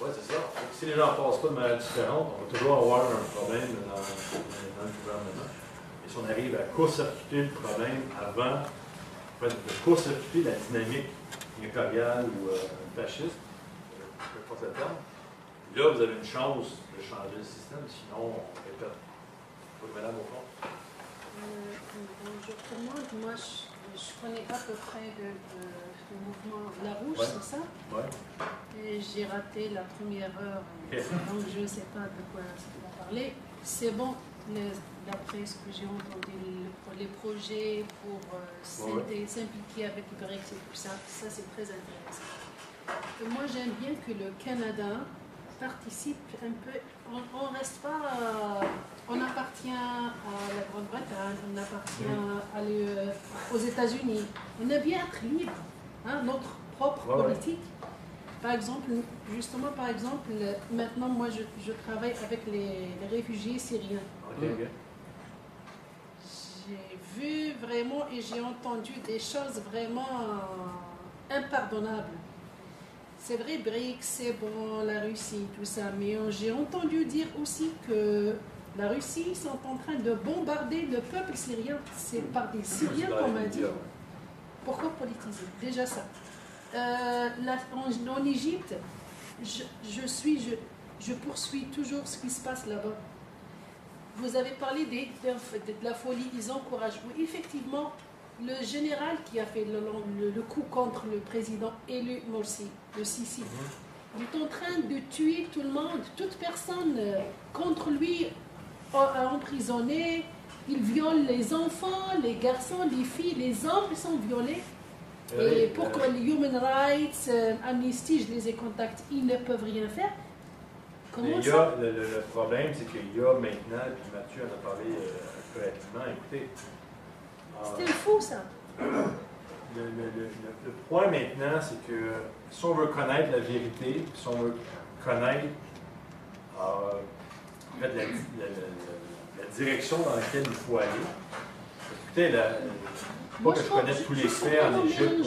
Oui, c'est ça. Si les gens ne passent pas de manière différente, on va toujours avoir un problème dans, dans le gouvernement. Et si on arrive à court-circuiter le problème avant, en fait, de court-circuiter la dynamique impériale ou euh, fasciste, euh, le terme, là, vous avez une chance de changer le système, sinon, on répète. Oui, madame. Euh, Bonjour tout le monde. Moi, je, je connais à peu près le, le- le mouvement La Rouge, Ouais. c'est ça Oui. Et j'ai raté la première heure, donc je ne sais pas de quoi on va parler. C'est bon, d'après ce que j'ai entendu, le- les projets pour euh, s'impliquer avec le Brexit et tout ça, ça c'est très intéressant. Et moi, j'aime bien que le Canada participe un peu. On ne reste pas. euh, on appartient à la Grande-Bretagne, on appartient à l'E- aux États-Unis. On aime bien être libre, hein, notre propre Ouais, ouais. politique. Par exemple, justement, par exemple, maintenant, moi, je, je travaille avec les, les réfugiés syriens. OK, OK. J'ai vu vraiment et j'ai entendu des choses vraiment euh, impardonnables. C'est vrai, BRICS, c'est bon, la Russie, tout ça, mais euh, j'ai entendu dire aussi que la Russie sont en train de bombarder le peuple syrien. C'est par des Syriens qu'on m'a dit. Pourquoi politiser? Déjà ça. Euh, la- en, en Égypte, je, je suis, je, je poursuis toujours ce qui se passe là-bas. Vous avez parlé des- de, de la folie, ils encouragent. Oui, effectivement, le général qui a fait le, le- le coup contre le président élu Morsi, le Sisi, il est en train de tuer tout le monde, toute personne euh, contre lui a- emprisonné. Il viole les enfants, les garçons, les filles, les hommes sont violés. Et Oui, pourquoi euh, les Human Rights, euh, Amnesty, je les ai contactés, ils ne peuvent rien faire Comment y a, le, problème, c'est qu'il y a maintenant, puis Mathieu en a parlé euh, écoutez, C'était fou ça. le, le- le- le- point maintenant, c'est que si on veut connaître la vérité, si on veut connaître euh, en fait, la, la- la- la direction dans laquelle il faut aller, écoutez, la, pas que je connaisse tous les faits en Égypte.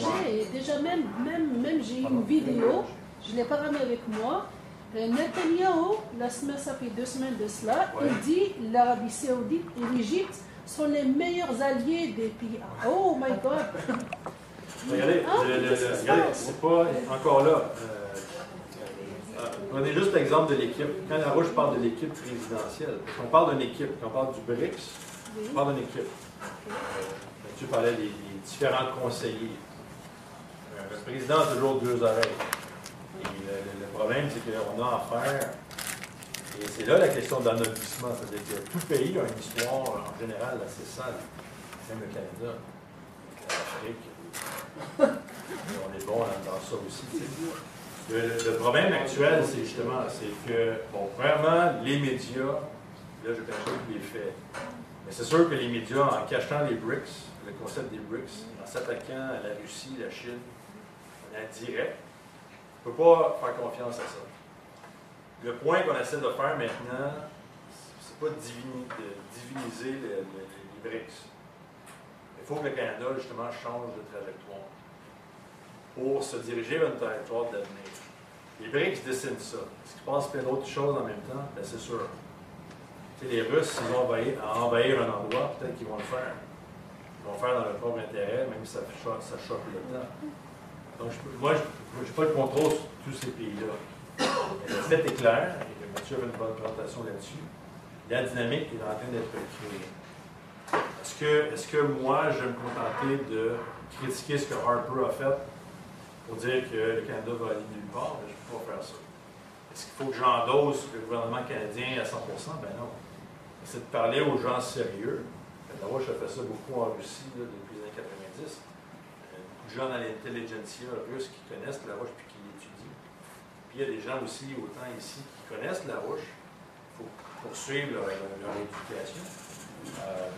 déjà, même, même, même j'ai une vidéo, je ne l'ai pas ramenée avec moi. Euh, Netanyahu, la semaine, ça fait deux semaines de cela, il dit l'Arabie Saoudite et l'Égypte sont les meilleurs alliés des pays. Oh my God! Regardez, Ah, c'est pas encore là. Euh, euh, prenez juste l'exemple de l'équipe. Quand la rouge parle de l'équipe présidentielle, quand on parle d'une équipe, quand on parle du BRICS, on parle d'une équipe. Euh, tu parlais des, des différents conseillers. Euh, le président a toujours deux oreilles. Et le- le problème, c'est qu'on a affaire, et c'est là la question d'anoblissement, c'est-à-dire que tout pays a une histoire en général assez sale, même le Canada, l'Afrique. (laughs) On est bon dans, ça aussi. Le, problème actuel, c'est justement, c'est que, bon, vraiment, les médias, là, je pas tous les faits, mais c'est sûr que les médias, en cachant les BRICS, le concept des BRICS, en s'attaquant à la Russie, la Chine, on est direct, on ne peut pas faire confiance à ça. Le point qu'on essaie de faire maintenant, c'est pas de, divini- de diviniser le- le- les BRICS. Il faut que le Canada, justement, change de trajectoire pour se diriger vers une trajectoire de l'avenir. Les BRICS dessinent ça. Est-ce qu'ils passent plein d'autres choses en même temps? Ben, c'est sûr. Les Russes, s'ils ont envahi- à envahir un endroit, peut-être qu'ils vont le faire. Ils vont le faire dans leur propre intérêt, même si ça choque, ça choque le temps. Donc, moi, je n'ai pas le contrôle sur tous ces pays-là. Le fait est clair, et Mathieu avait une bonne présentation là-dessus, la dynamique est en train d'être créée. Est-ce que, est-ce que moi, je vais me contenter de critiquer ce que Harper a fait pour dire que le Canada va aller nulle part? Ben, je ne peux pas faire ça. Est-ce qu'il faut que j'endosse le gouvernement canadien à 100 Ben non. C'est de parler aux gens sérieux. La Roche a fait ça beaucoup en Russie depuis les années 90. Euh, beaucoup de gens dans l'intelligentsia russe qui connaissent la Roche puis. Puis il y a des gens aussi, autant ici, qui connaissent la rouche. Il faut poursuivre leur, éducation. Euh,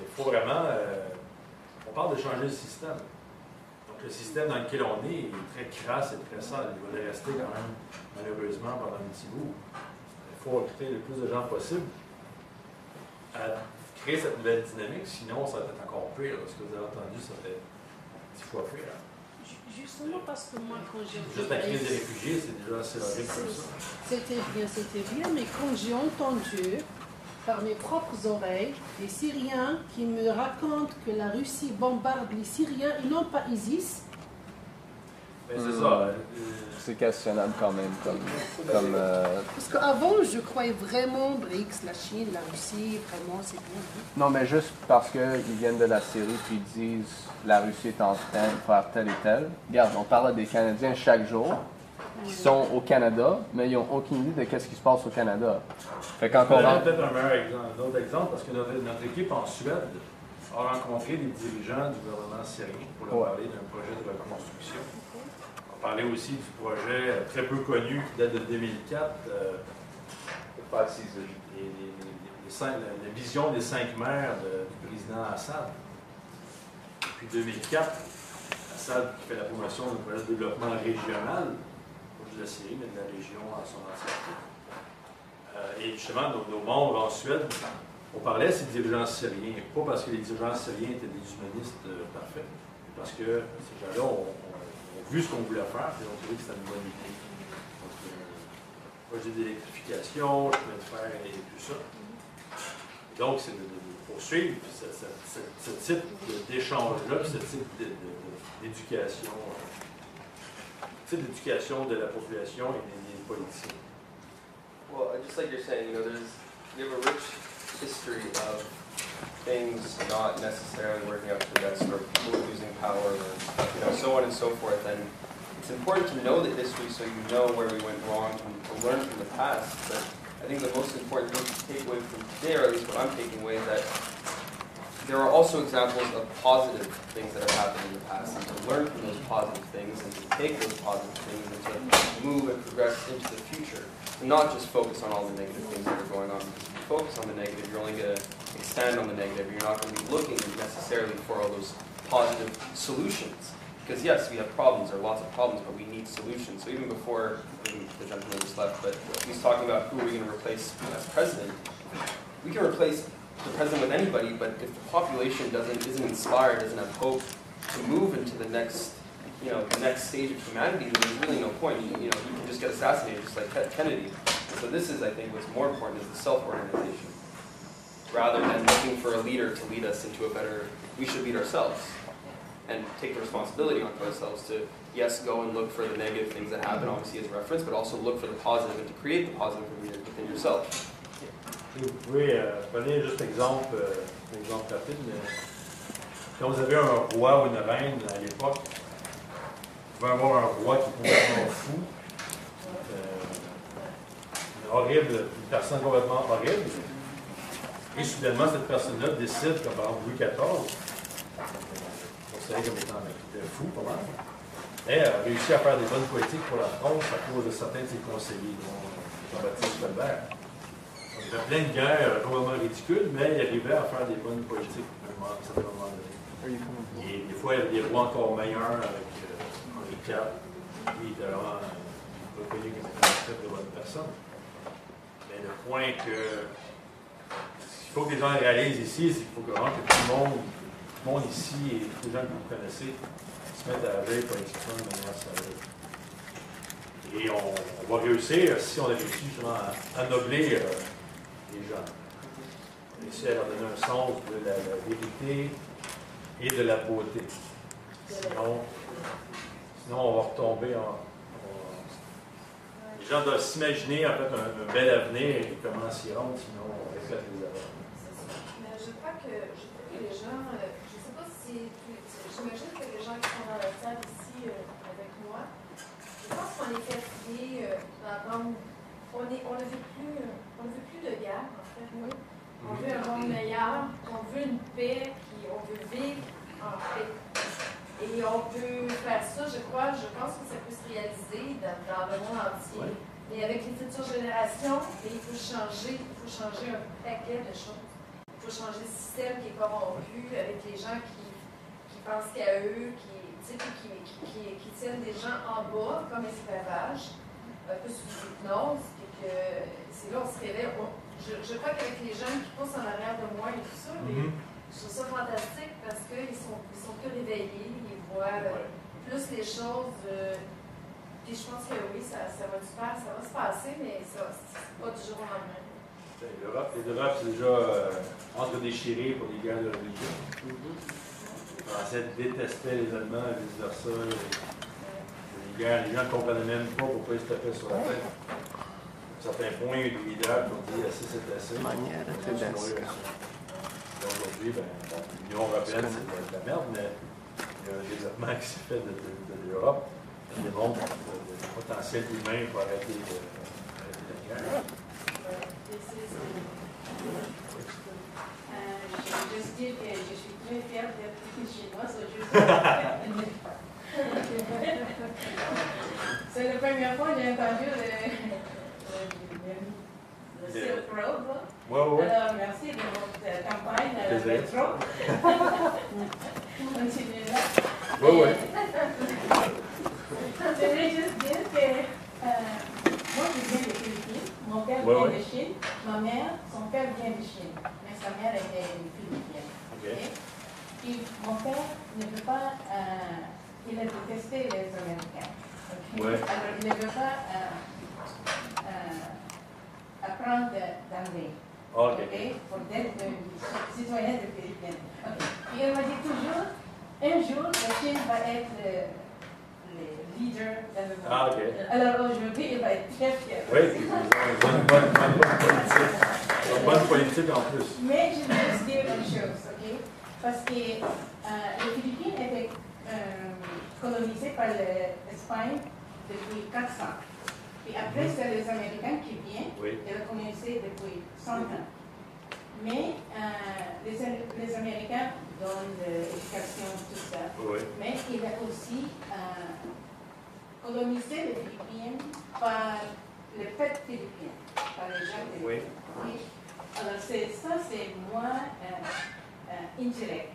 il faut vraiment. euh, on parle de changer le système. Donc, le système dans lequel on est est très crasse et très sale. Il va le rester quand même, malheureusement, pendant un petit bout. Il faut recruter le plus de gens possible à créer cette nouvelle dynamique. Sinon, ça va être encore pire. Ce que vous avez entendu, ça fait dix fois pire. Ju- Justement parce que moi, quand j'ai Juste la crise des réfugiés, c'est déjà assez. C'était bien, c'était bien, mais quand j'ai entendu par mes propres oreilles des Syriens qui me racontent que la Russie bombarde les Syriens, ils n'ont pas ISIS, Mais c'est ça. euh, C'est questionnable quand même. Comme, comme, euh, parce qu'avant je croyais vraiment BRICS, la Chine, la Russie, vraiment c'est bien. Non, mais juste parce qu'ils viennent de la Syrie puis ils disent la Russie est en train de faire tel et tel. Regarde, on parle des Canadiens chaque jour qui sont au Canada, mais ils n'ont aucune idée de ce qui se passe au Canada. Fait quand On rentre. peut-être un meilleur exemple, un autre exemple, parce que notre, notre équipe en Suède a rencontré des dirigeants du gouvernement syrien pour leur Ouais. parler d'un projet de reconstruction. Parlait aussi du projet euh, très peu connu qui date de 2004, euh, cinq- la, vision des cinq maires du président Assad. Depuis 2004, Assad qui fait la promotion d'un projet de développement régional, pas de la Syrie, mais de la région en son entièreté. Euh, et justement, nos, membres en Suède, on parlait de ces dirigeants syriens, pas parce que les dirigeants syriens étaient des humanistes euh, parfaits, mais parce que ces gens-là ont vu ce qu'on voulait faire ont trouvé que c'était une bonne idée. Donc, euh, projet d'électrification, et tout ça. Donc, c'est de, poursuivre ce, type d'échange-là, puis ce type d'éducation, euh, de la population et des, just like you're saying, you know, we have a rich history of things not necessarily working out to the best, or people losing power, or you know, so on and so forth. And it's important to know the history so you know where we went wrong and learn from the past. But I think the most important thing to take away from today, or at least what I'm taking away, is that there are also examples of positive things that have happened in the past, and to learn from those positive things, and to take those positive things, and to move and progress into the future not just focus on all the negative things that are going on. If you focus on the negative, you're only going to expand on the negative. You're not going to be looking necessarily for all those positive solutions. Because yes, we have problems. There are lots of problems, but we need solutions. So even before the gentleman just left, but he's talking about who are we going to replace as president. We can replace the president with anybody, but if the population doesn't isn't inspired, doesn't have hope to move into the next you know, the next stage of humanity, there's really no point. You, you know, you can just get assassinated just like Kennedy. So this is, I think, what's more important is the self-organization. Rather than looking for a leader to lead us into a better, we should lead ourselves and take the responsibility onto ourselves to, yes, go and look for the negative things that happen, obviously as reference, but also look for the positive and to create the positive within yourself. Vous euh, prenez juste exemple, euh, exemple rapide, mais quand vous avez un roi ou une reine à l'époque, pouvez avoir un roi qui est complètement fou, euh, une horrible, une personne complètement horrible, et soudainement cette personne-là décide, comme par exemple Louis XIV, considéré comme étant un fou pas mal, et a réussi à faire des bonnes politiques pour la France à cause de certains de ses conseillers, dont Jean-Baptiste Colbert. Il y avait plein de guerres euh, complètement ridicules, mais il arrivait à faire des bonnes politiques à un moment- à un certain moment donné. Et des fois, il y avait des rois encore meilleurs avec euh, IV. Lui, vraiment euh, reconnu comme étant très bonne personne. Mais le point que. Ce qu'il faut que les gens réalisent ici, c'est qu'il faut que, vraiment que tout le monde, tout le monde ici et tous les gens que vous connaissez se mettent à agir politiquement de manière sérieuse. Et on, va réussir si on a réussi justement à ennoblir euh, les gens. On réussi à leur donner un sens de la, la vérité et de la beauté. Sinon, sinon on va retomber en. en- les gens doivent s'imaginer en fait un, un bel avenir et comment s'y rendre, sinon on risque les erreurs. Mais je crois que, je crois que les gens, euh, je ne sais pas si, j'imagine que les gens qui sont dans la salle ici euh, avec moi, je pense qu'on est fatigués euh, d'entendre, on est, on ne veut plus, on ne veut plus de guerre en fait. On veut un monde meilleur, on veut une paix, puis on veut vivre en paix. Et on peut faire ça, je crois, je pense que ça peut se réaliser dans, dans le monde entier. Ouais. Mais avec les futures générations, il faut changer, il faut changer un paquet de choses. Il faut changer le système qui est corrompu avec les gens qui, qui pensent qu'à eux, qui, qui, qui, qui, qui tiennent des gens en bas comme esclavage, un peu sous hypnose, et que c'est là on se réveille. On- je, je crois qu'avec les jeunes qui poussent en arrière de moi et tout ça, mais Mhm. je trouve ça fantastique parce qu'ils sont, ils sont plus réveillés, voient euh, Ouais. plus les choses. euh, puis je pense que oui, ça, ça va se faire, ça va se passer, mais ça, c'est pas du jour au lendemain. L'Europe, l'Europe, c'est déjà euh, entre déchiré pour les guerres de religion. Les Français détestaient les Allemands et vice-versa. Les, les guerres, les gens ne comprenaient même pas pourquoi ils se tapaient sur la tête. À un certain point, il y a eu des leaders qui ont dit assez, c'est assez. Manière Aujourd'hui, ben, bon, l'Union européenne, c'est de la merde, mais il y a un développement qui s'est fait de, de, de l'Europe démontre le, le potentiel humain pour arrêter, de, arrêter la guerre. C'est- Euh, je veux juste dire que je suis très fière d'être chinoise aujourd'hui. (laughs) C'est la première fois que j'ai entendu le, le, le, le Silk Road. Ouais, ouais. Alors, merci de votre campagne à (laughs) Ouais, ouais. Je voulais juste dire que euh, moi, je viens des Philippines. Mon père Ouais, vient ouais. de Chine. Ma mère, son père vient de Chine. Mais sa mère était une Philippine. OK. Et mon père ne veut pas, euh, il a détesté les Américains. Ouais. Alors, il ne veut pas euh, euh, apprendre d'anglais. Ah, OK. ok, Pour être un citoyen de Philippines. Ok. Et il m'a dit toujours, un jour, la Chine va être le, le leader dans le monde. Ah, OK. Alors aujourd'hui, il va être très fier. Oui, puis ils ont une bonne, bonne, bonne, bonne politique. Ont une bonne politique en plus. Mais je veux juste dire une chose, ok? Parce que euh, les Philippines étaient euh, colonisées par l'Espagne depuis 400. Et après, c'est les Américains qui viennent. Oui. Elle a commencé depuis 100 ans. Mais euh, les, les Américains donnent l'éducation, tout ça. Oui. Mais il a aussi euh, colonisé les Philippines par le peuple philippin, par les gens philippins. Oui. Oui. Alors, c'est, ça, c'est moins euh, indirect.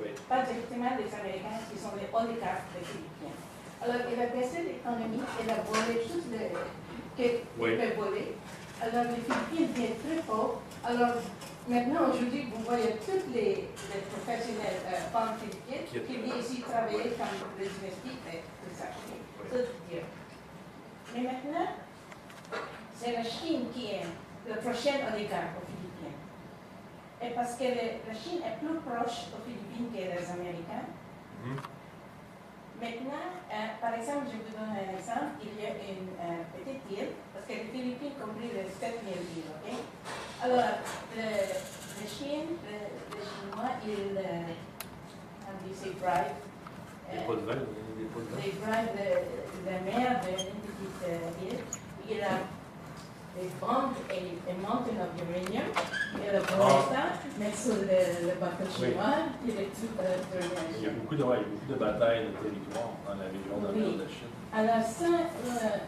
Oui. Pas directement les Américains qui sont les oligarques des Philippines. Alors, il a baissé l'économie, il a volé tout le qu'il peut voler. Alors, les Philippines viennent très fort. Alors, maintenant, aujourd'hui, vous voyez tous les, les professionnels euh, femmes philippines Qui- viennent ici travailler comme les domestiques et tout ça. Mais maintenant, c'est la Chine qui est le prochain oligarque aux Philippines. Et parce que le- la Chine est plus proche aux Philippines que les Américains. Mhm. Maintenant, euh, par exemple, je vous donne un exemple. Il y a une euh, petite île, parce que les Philippines compris les 7000 îles, ok? Alors, le, le Chine, le, le Chinois, il, euh, dit bribe. Des euh, pots de vin, des pots de vin. bribe la mer d'une petite île. Il a of uranium. Mais sur le, le bateau Oui. chinois, il est tout euh, en Il y a beaucoup de, ouais, il y a beaucoup de batailles de territoire dans la région de la mer de Chine. Alors ça, euh,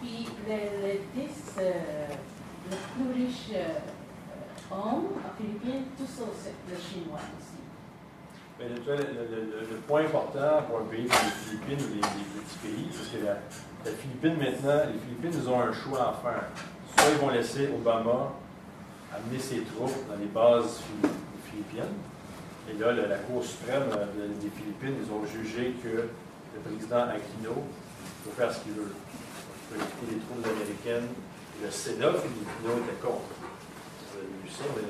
puis les, les 10 euh, les plus riches euh, hommes en Philippines, tous sont les Chinois ici. Mais le- le- le point important pour un pays comme les Philippines ou les, les petits pays, c'est que la, la Philippine maintenant, les Philippines, ils ont un choix à faire. Soit ils vont laisser Obama amener ses troupes dans les bases phili- philippiennes. Et là, la, Cour suprême euh, de- des Philippines, ils ont jugé que le président Aquino peut faire ce qu'il veut. Il peut équiper les troupes américaines. Le Sénat philippino était contre. Mais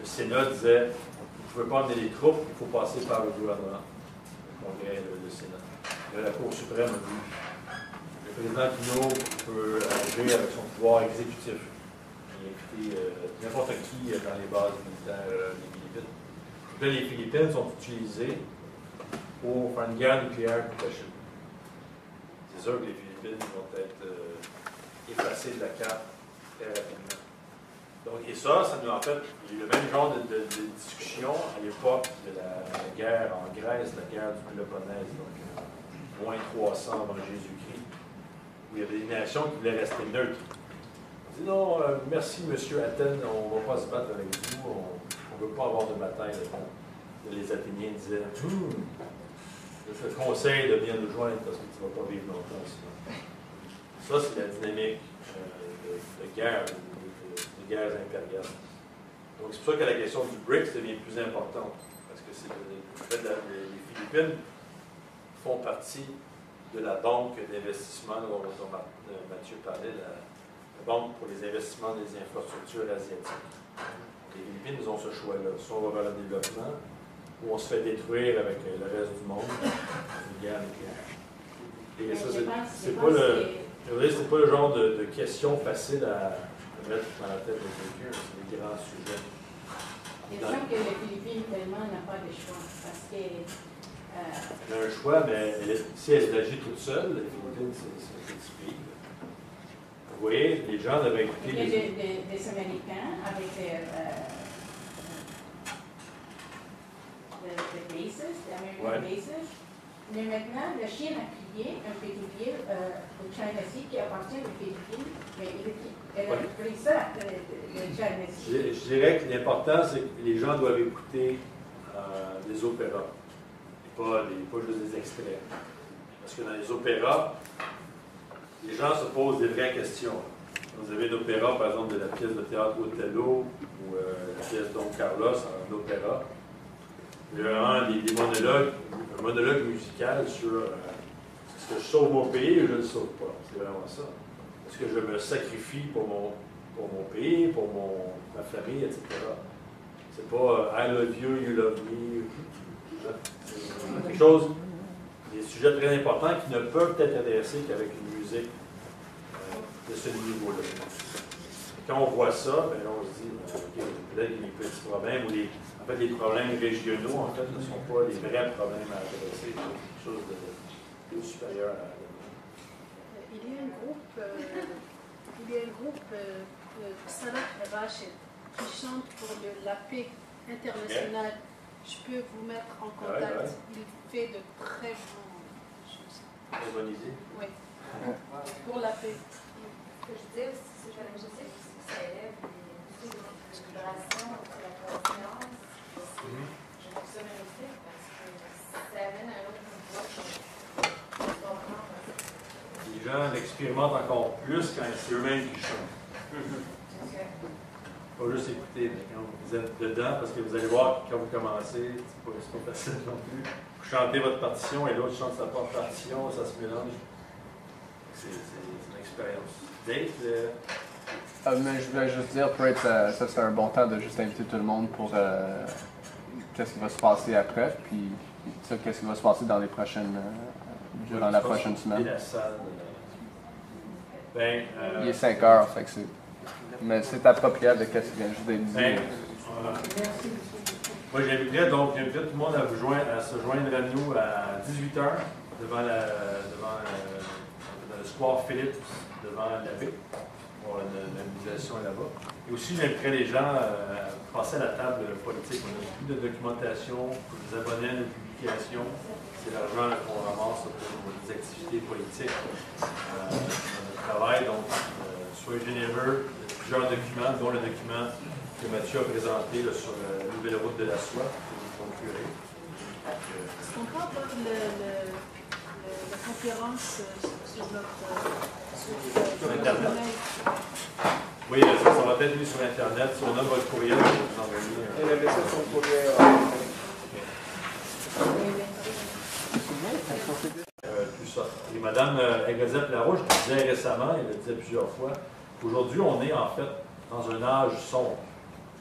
le Sénat disait vous ne pouvez pas amener les troupes, il faut passer par le gouvernement, le Congrès, le, le Sénat. Là, la Cour suprême a dit le président Pino peut agir avec son pouvoir exécutif et inviter euh, n'importe qui euh, dans les bases militaires euh, des Philippines. Les Philippines sont utilisées pour faire une guerre nucléaire contre la Chine. C'est sûr que les Philippines vont être effacées de la carte très rapidement. Et ça, ça nous en fait, le même genre de, discussion à l'époque de la, la guerre en Grèce, la guerre du Péloponnèse, donc moins 300 avant Jésus-Christ, où il y avait des nations qui voulaient rester neutres. On dit non, euh, merci monsieur Athènes, on ne va pas se battre avec vous, on ne veut pas avoir de bataille. Les Athéniens disaient, Hum, je te conseille de bien nous joindre parce que tu ne vas pas vivre longtemps. Ça, c'est la dynamique euh, de, guerre, de, de- guerres impériales. Donc, c'est pour ça que la question du BRICS devient plus importante. Parce que c'est les, les Philippines font partie de la banque d'investissement dont, euh, Mathieu parlait, la, banque pour les investissements des infrastructures asiatiques. Les Philippines, ont ce choix-là. Soit on va vers le développement, ou on se fait détruire avec le reste du monde, nucléaire. Et ça, c'est pas le. c'est pas le genre de, question facile à, mettre dans la tête de quelqu'un, c'est des grands sujets. Je sens que les Philippines, tellement, n'a pas de choix. Parce que. Elle a un choix, mais elle est- si elle agit toute seule, les Philippines, c'est petit pays. Vous voyez, les gens devaient écouter il y a les des Américains avec des, euh, des bases, des American Ouais. bases. Mais maintenant, la Chine a créé un petit ville euh, au China Sea qui appartient aux Philippines. Mais elle a pris ça de China Sea. Je, je dirais que l'important, c'est que les gens doivent écouter euh, des opéras, pas, les- pas juste des extraits. Parce que dans les opéras, les gens se posent des vraies questions. Vous avez l'opéra, par exemple, de la pièce de théâtre Othello ou euh, la pièce Don Carlos en opéra. Il y a un des, monologues, un monologue musical sur euh, est-ce que je sauve mon pays ou je ne le sauve pas? C'est vraiment ça. Est-ce que je me sacrifie pour mon, pour mon pays, pour mon, ma famille, etc. C'est pas euh, I love you, you love me. Quelque chose, des sujets très importants qui ne peuvent être adressés qu'avec une musique euh, de ce niveau-là. Quand on voit ça, ben, on se dit, peut-être a des petits problèmes, ou les, en fait, les problèmes régionaux, en fait, ne sont pas les vrais problèmes à adresser, c'est quelque chose de, supérieur à Il y a un groupe, euh, il y a un groupe euh, euh, Salah Rachid qui chante pour la paix internationale. Je peux vous mettre en contact. ouais. Il fait de très bonnes choses. Très bonne idée. Oui. Pour la paix. Ce que je dis aussi, c'est que je sais que ça élève les vibrations de la conscience. Je trouve ça magnifique parce que ça amène à un autre niveau. Les gens l'expérimentent encore plus quand c'est eux-mêmes qui chantent. (laughs) Pas juste écouter, mais quand vous êtes dedans, parce que vous allez voir que quand vous commencez, c'est pas, pas facile non plus. Vous chantez votre partition et l'autre chante sa propre partition, ça se mélange. C'est une expérience. Dave, euh, Ah, mais je voulais juste dire, peut-être ça, ça c'est un bon temps de juste inviter tout le monde pour euh, qu'est-ce qui va se passer après, puis qu'est-ce qui va se passer dans les prochaines, euh, durant la prochaine semaine. la salle. euh, Ben, euh, Il est 5 heures, fait que c'est. Mais c'est approprié avec ce qui vient juste d'être dit. moi, j'inviterais donc j'inviterais tout le monde à, vous joindre, à se joindre à nous à 18h devant, euh, le square Philippe, devant la baie. Bon, la, la mobilisation est là-bas. Et aussi, j'inviterais les gens euh, à passer à la table politique. On a plus de documentation, pour les abonnés à nos publications. C'est l'argent qu'on ramasse pour des activités politiques euh, notre travail. Donc, soyez généreux. Plusieurs documents, dont le document que Mathieu a présenté là, sur la nouvelle route de la soie que vous procurez. Est-ce qu'on peut avoir le, le- le- la conférence euh, sur notre euh, sur, euh, Sur notre Internet. Oui, ça, ça va être mis sur Internet. Si on a votre courriel, je vais vous envoyer. un- Elle avait ça son courrier. Euh, tout ça. Et Mme euh, Elisabeth Larouche disait récemment, elle le disait plusieurs fois, aujourd'hui, on est en fait dans un âge sombre.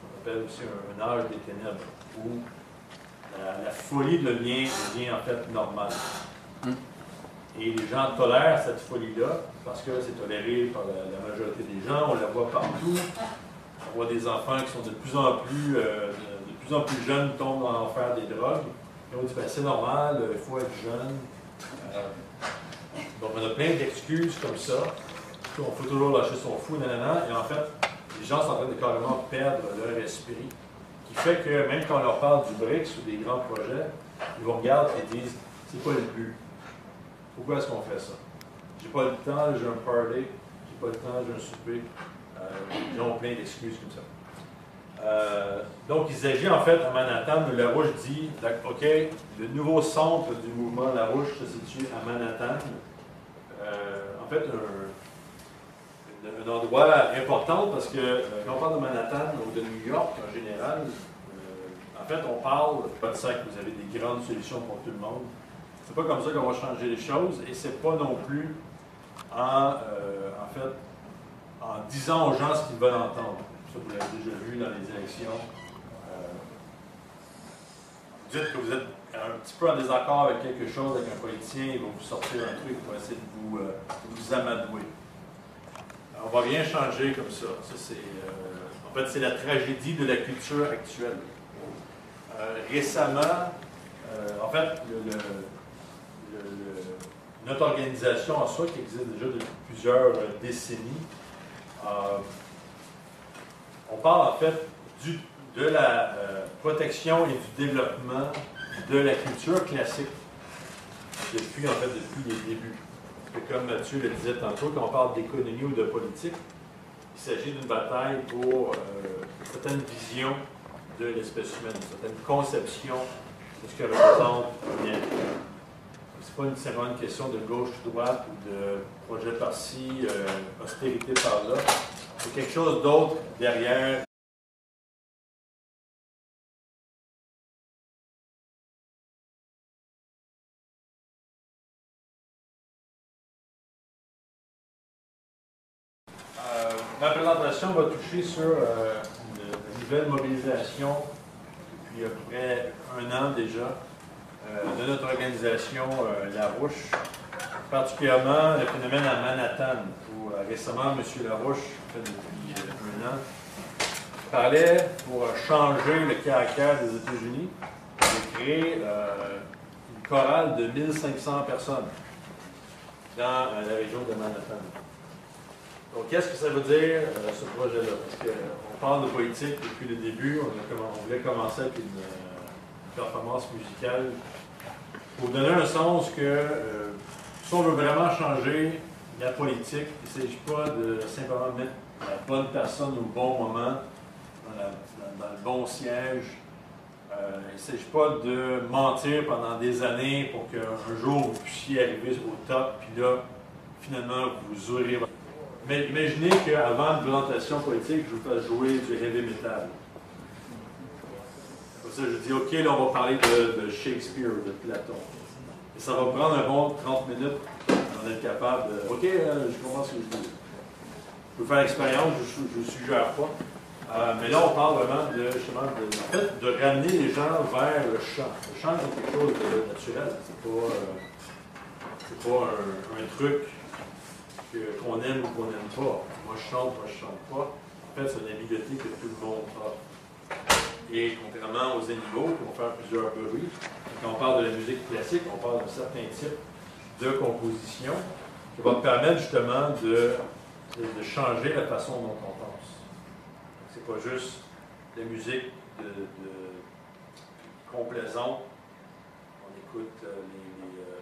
On appelle aussi un, un âge des ténèbres, où la, la folie devient, devient en fait normale. Mm. Et les gens tolèrent cette folie-là parce que c'est toléré par la, la majorité des gens, on la voit partout. On voit des enfants qui sont de plus en plus, euh, de, de plus en plus jeunes tombent dans l'enfer des drogues. Et on dit, ben, c'est normal, euh, il faut être jeune. Euh, donc, on a plein d'excuses comme ça. On faut toujours lâcher son fou, nanana. Et en fait, les gens sont en train de carrément perdre leur esprit, qui fait que même quand on leur parle du BRICS ou des grands projets, ils vous regardent et disent c'est quoi le but Pourquoi est-ce qu'on fait ça? J'ai pas le temps, j'ai un party, j'ai pas le temps, j'ai un souper. Euh, ils ont plein d'excuses comme ça. Euh, donc, il s'agit en fait à Manhattan, où Larouche dit OK, le nouveau centre du mouvement Larouche se situe à Manhattan. Euh, en fait, un, un, endroit important parce que euh, quand on parle de Manhattan ou de New York en général, euh, en fait, on parle, pas de ça que vous avez des grandes solutions pour tout le monde. C'est pas comme ça qu'on va changer les choses et c'est pas non plus en, en fait en disant aux gens ce qu'ils veulent entendre ça vous l'avez déjà vu dans les élections. Euh, vous dites que vous êtes un petit peu en désaccord avec quelque chose, avec un politicien, il va vous sortir un truc pour essayer de vous, euh, vous amadouer. On va rien changer comme ça. euh, en fait, c'est la tragédie de la culture actuelle. récemment, en fait, notre organisation en soi, qui existe déjà depuis plusieurs décennies, on parle en fait de la euh, protection et du développement de la culture classique depuis, en fait, depuis les débuts. Comme Mathieu le disait tantôt, quand on parle d'économie ou de politique, il s'agit d'une bataille pour euh, une certaine vision de l'espèce humaine, une certaine conception de ce que représente bien. Ce n'est pas nécessairement une question de gauche-droite ou de projet par-ci, euh, austérité par-là. C'est quelque chose d'autre derrière. Présentation va toucher sur euh, une, nouvelle mobilisation depuis à peu près un an déjà euh, de notre organisation La Rouche, particulièrement le phénomène à Manhattan, où récemment M. Larouche depuis euh, un an, parlait pour changer le caractère des États-Unis, de créer euh, une chorale de 1500 personnes dans euh, la région de Manhattan. Donc, qu'est-ce que ça veut dire, ce projet-là? Parce qu'on parle de politique depuis le début, on, voulait commencer avec une, performance musicale pour donner un sens que si on veut vraiment changer la politique, il ne s'agit pas de simplement mettre la bonne personne au bon moment, dans, le bon siège. Euh, il ne s'agit pas de mentir pendant des années pour qu'un jour vous puissiez arriver au top, puis là, finalement, vous aurez. Mais imaginez qu'avant une présentation politique, je vous fasse jouer du heavy metal. Comme ça, je dis, OK, là, on va parler de, Shakespeare, de Platon. Et ça va prendre un bon 30 minutes on est capable de. OK, euh, je commence ce que je veux. Je peux faire l'expérience, je ne suggère pas. Euh, mais là, on parle vraiment de, justement, de, de ramener les gens vers le chant. Le chant, c'est quelque chose de naturel. C'est pas, euh, pas un, truc qu'on aime ou qu'on n'aime pas. Moi, je chante, moi, je chante pas. En fait, c'est une habileté que tout le monde a. Et contrairement aux animaux qui vont faire plusieurs bruits, quand on parle de la musique classique, on parle d'un certain type de composition qui va permettre justement de, changer la façon dont on pense. C'est pas juste la musique de complaisante. On écoute euh, les, euh,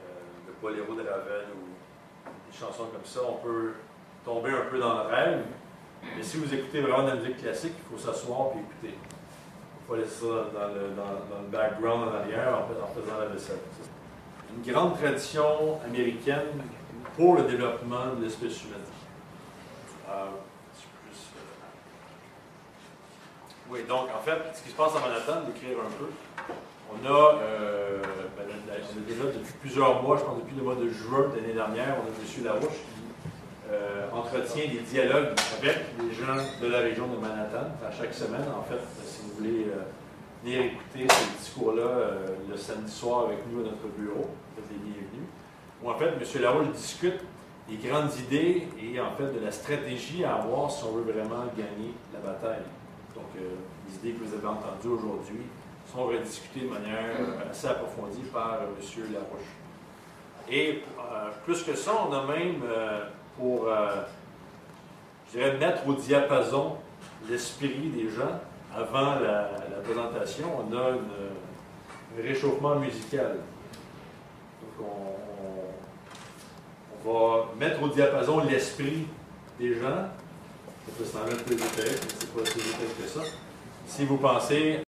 euh, le boléro de Ravel ou chansons comme ça. On peut tomber un peu dans le rêve. Mais si vous écoutez vraiment de la musique classique, il faut s'asseoir et écouter. Il faut laisser ça dans le, dans, le background en arrière en, en faisant la vaisselle une grande tradition américaine pour le développement de l'espèce humaine. Euh, euh, oui, donc en fait, ce qui se passe à Manhattan, d'écrire un peu, on a, euh, ben, déjà depuis plusieurs mois, je pense depuis le mois de juin de l'année dernière, on a M. Larouche qui euh, entretient des dialogues avec les gens de la région de Manhattan, à chaque semaine en fait, si vous voulez venir écouter ce discours-là le samedi soir avec nous à notre bureau des bienvenus, où en fait, M. Larouche discute des grandes idées et en fait de la stratégie à avoir si on veut vraiment gagner la bataille. Donc, euh, les idées que vous avez entendues aujourd'hui sont rediscutées de manière euh, assez approfondie par euh, M. Larouche. Et plus que ça, on a même pour je dirais, mettre au diapason l'esprit des gens avant la, présentation. On a un réchauffement musical. Donc, on, va mettre au diapason l'esprit des gens. Ça peut sembler un peu ésotérique, mais c'est pas si ésotérique que ça. Si vous pensez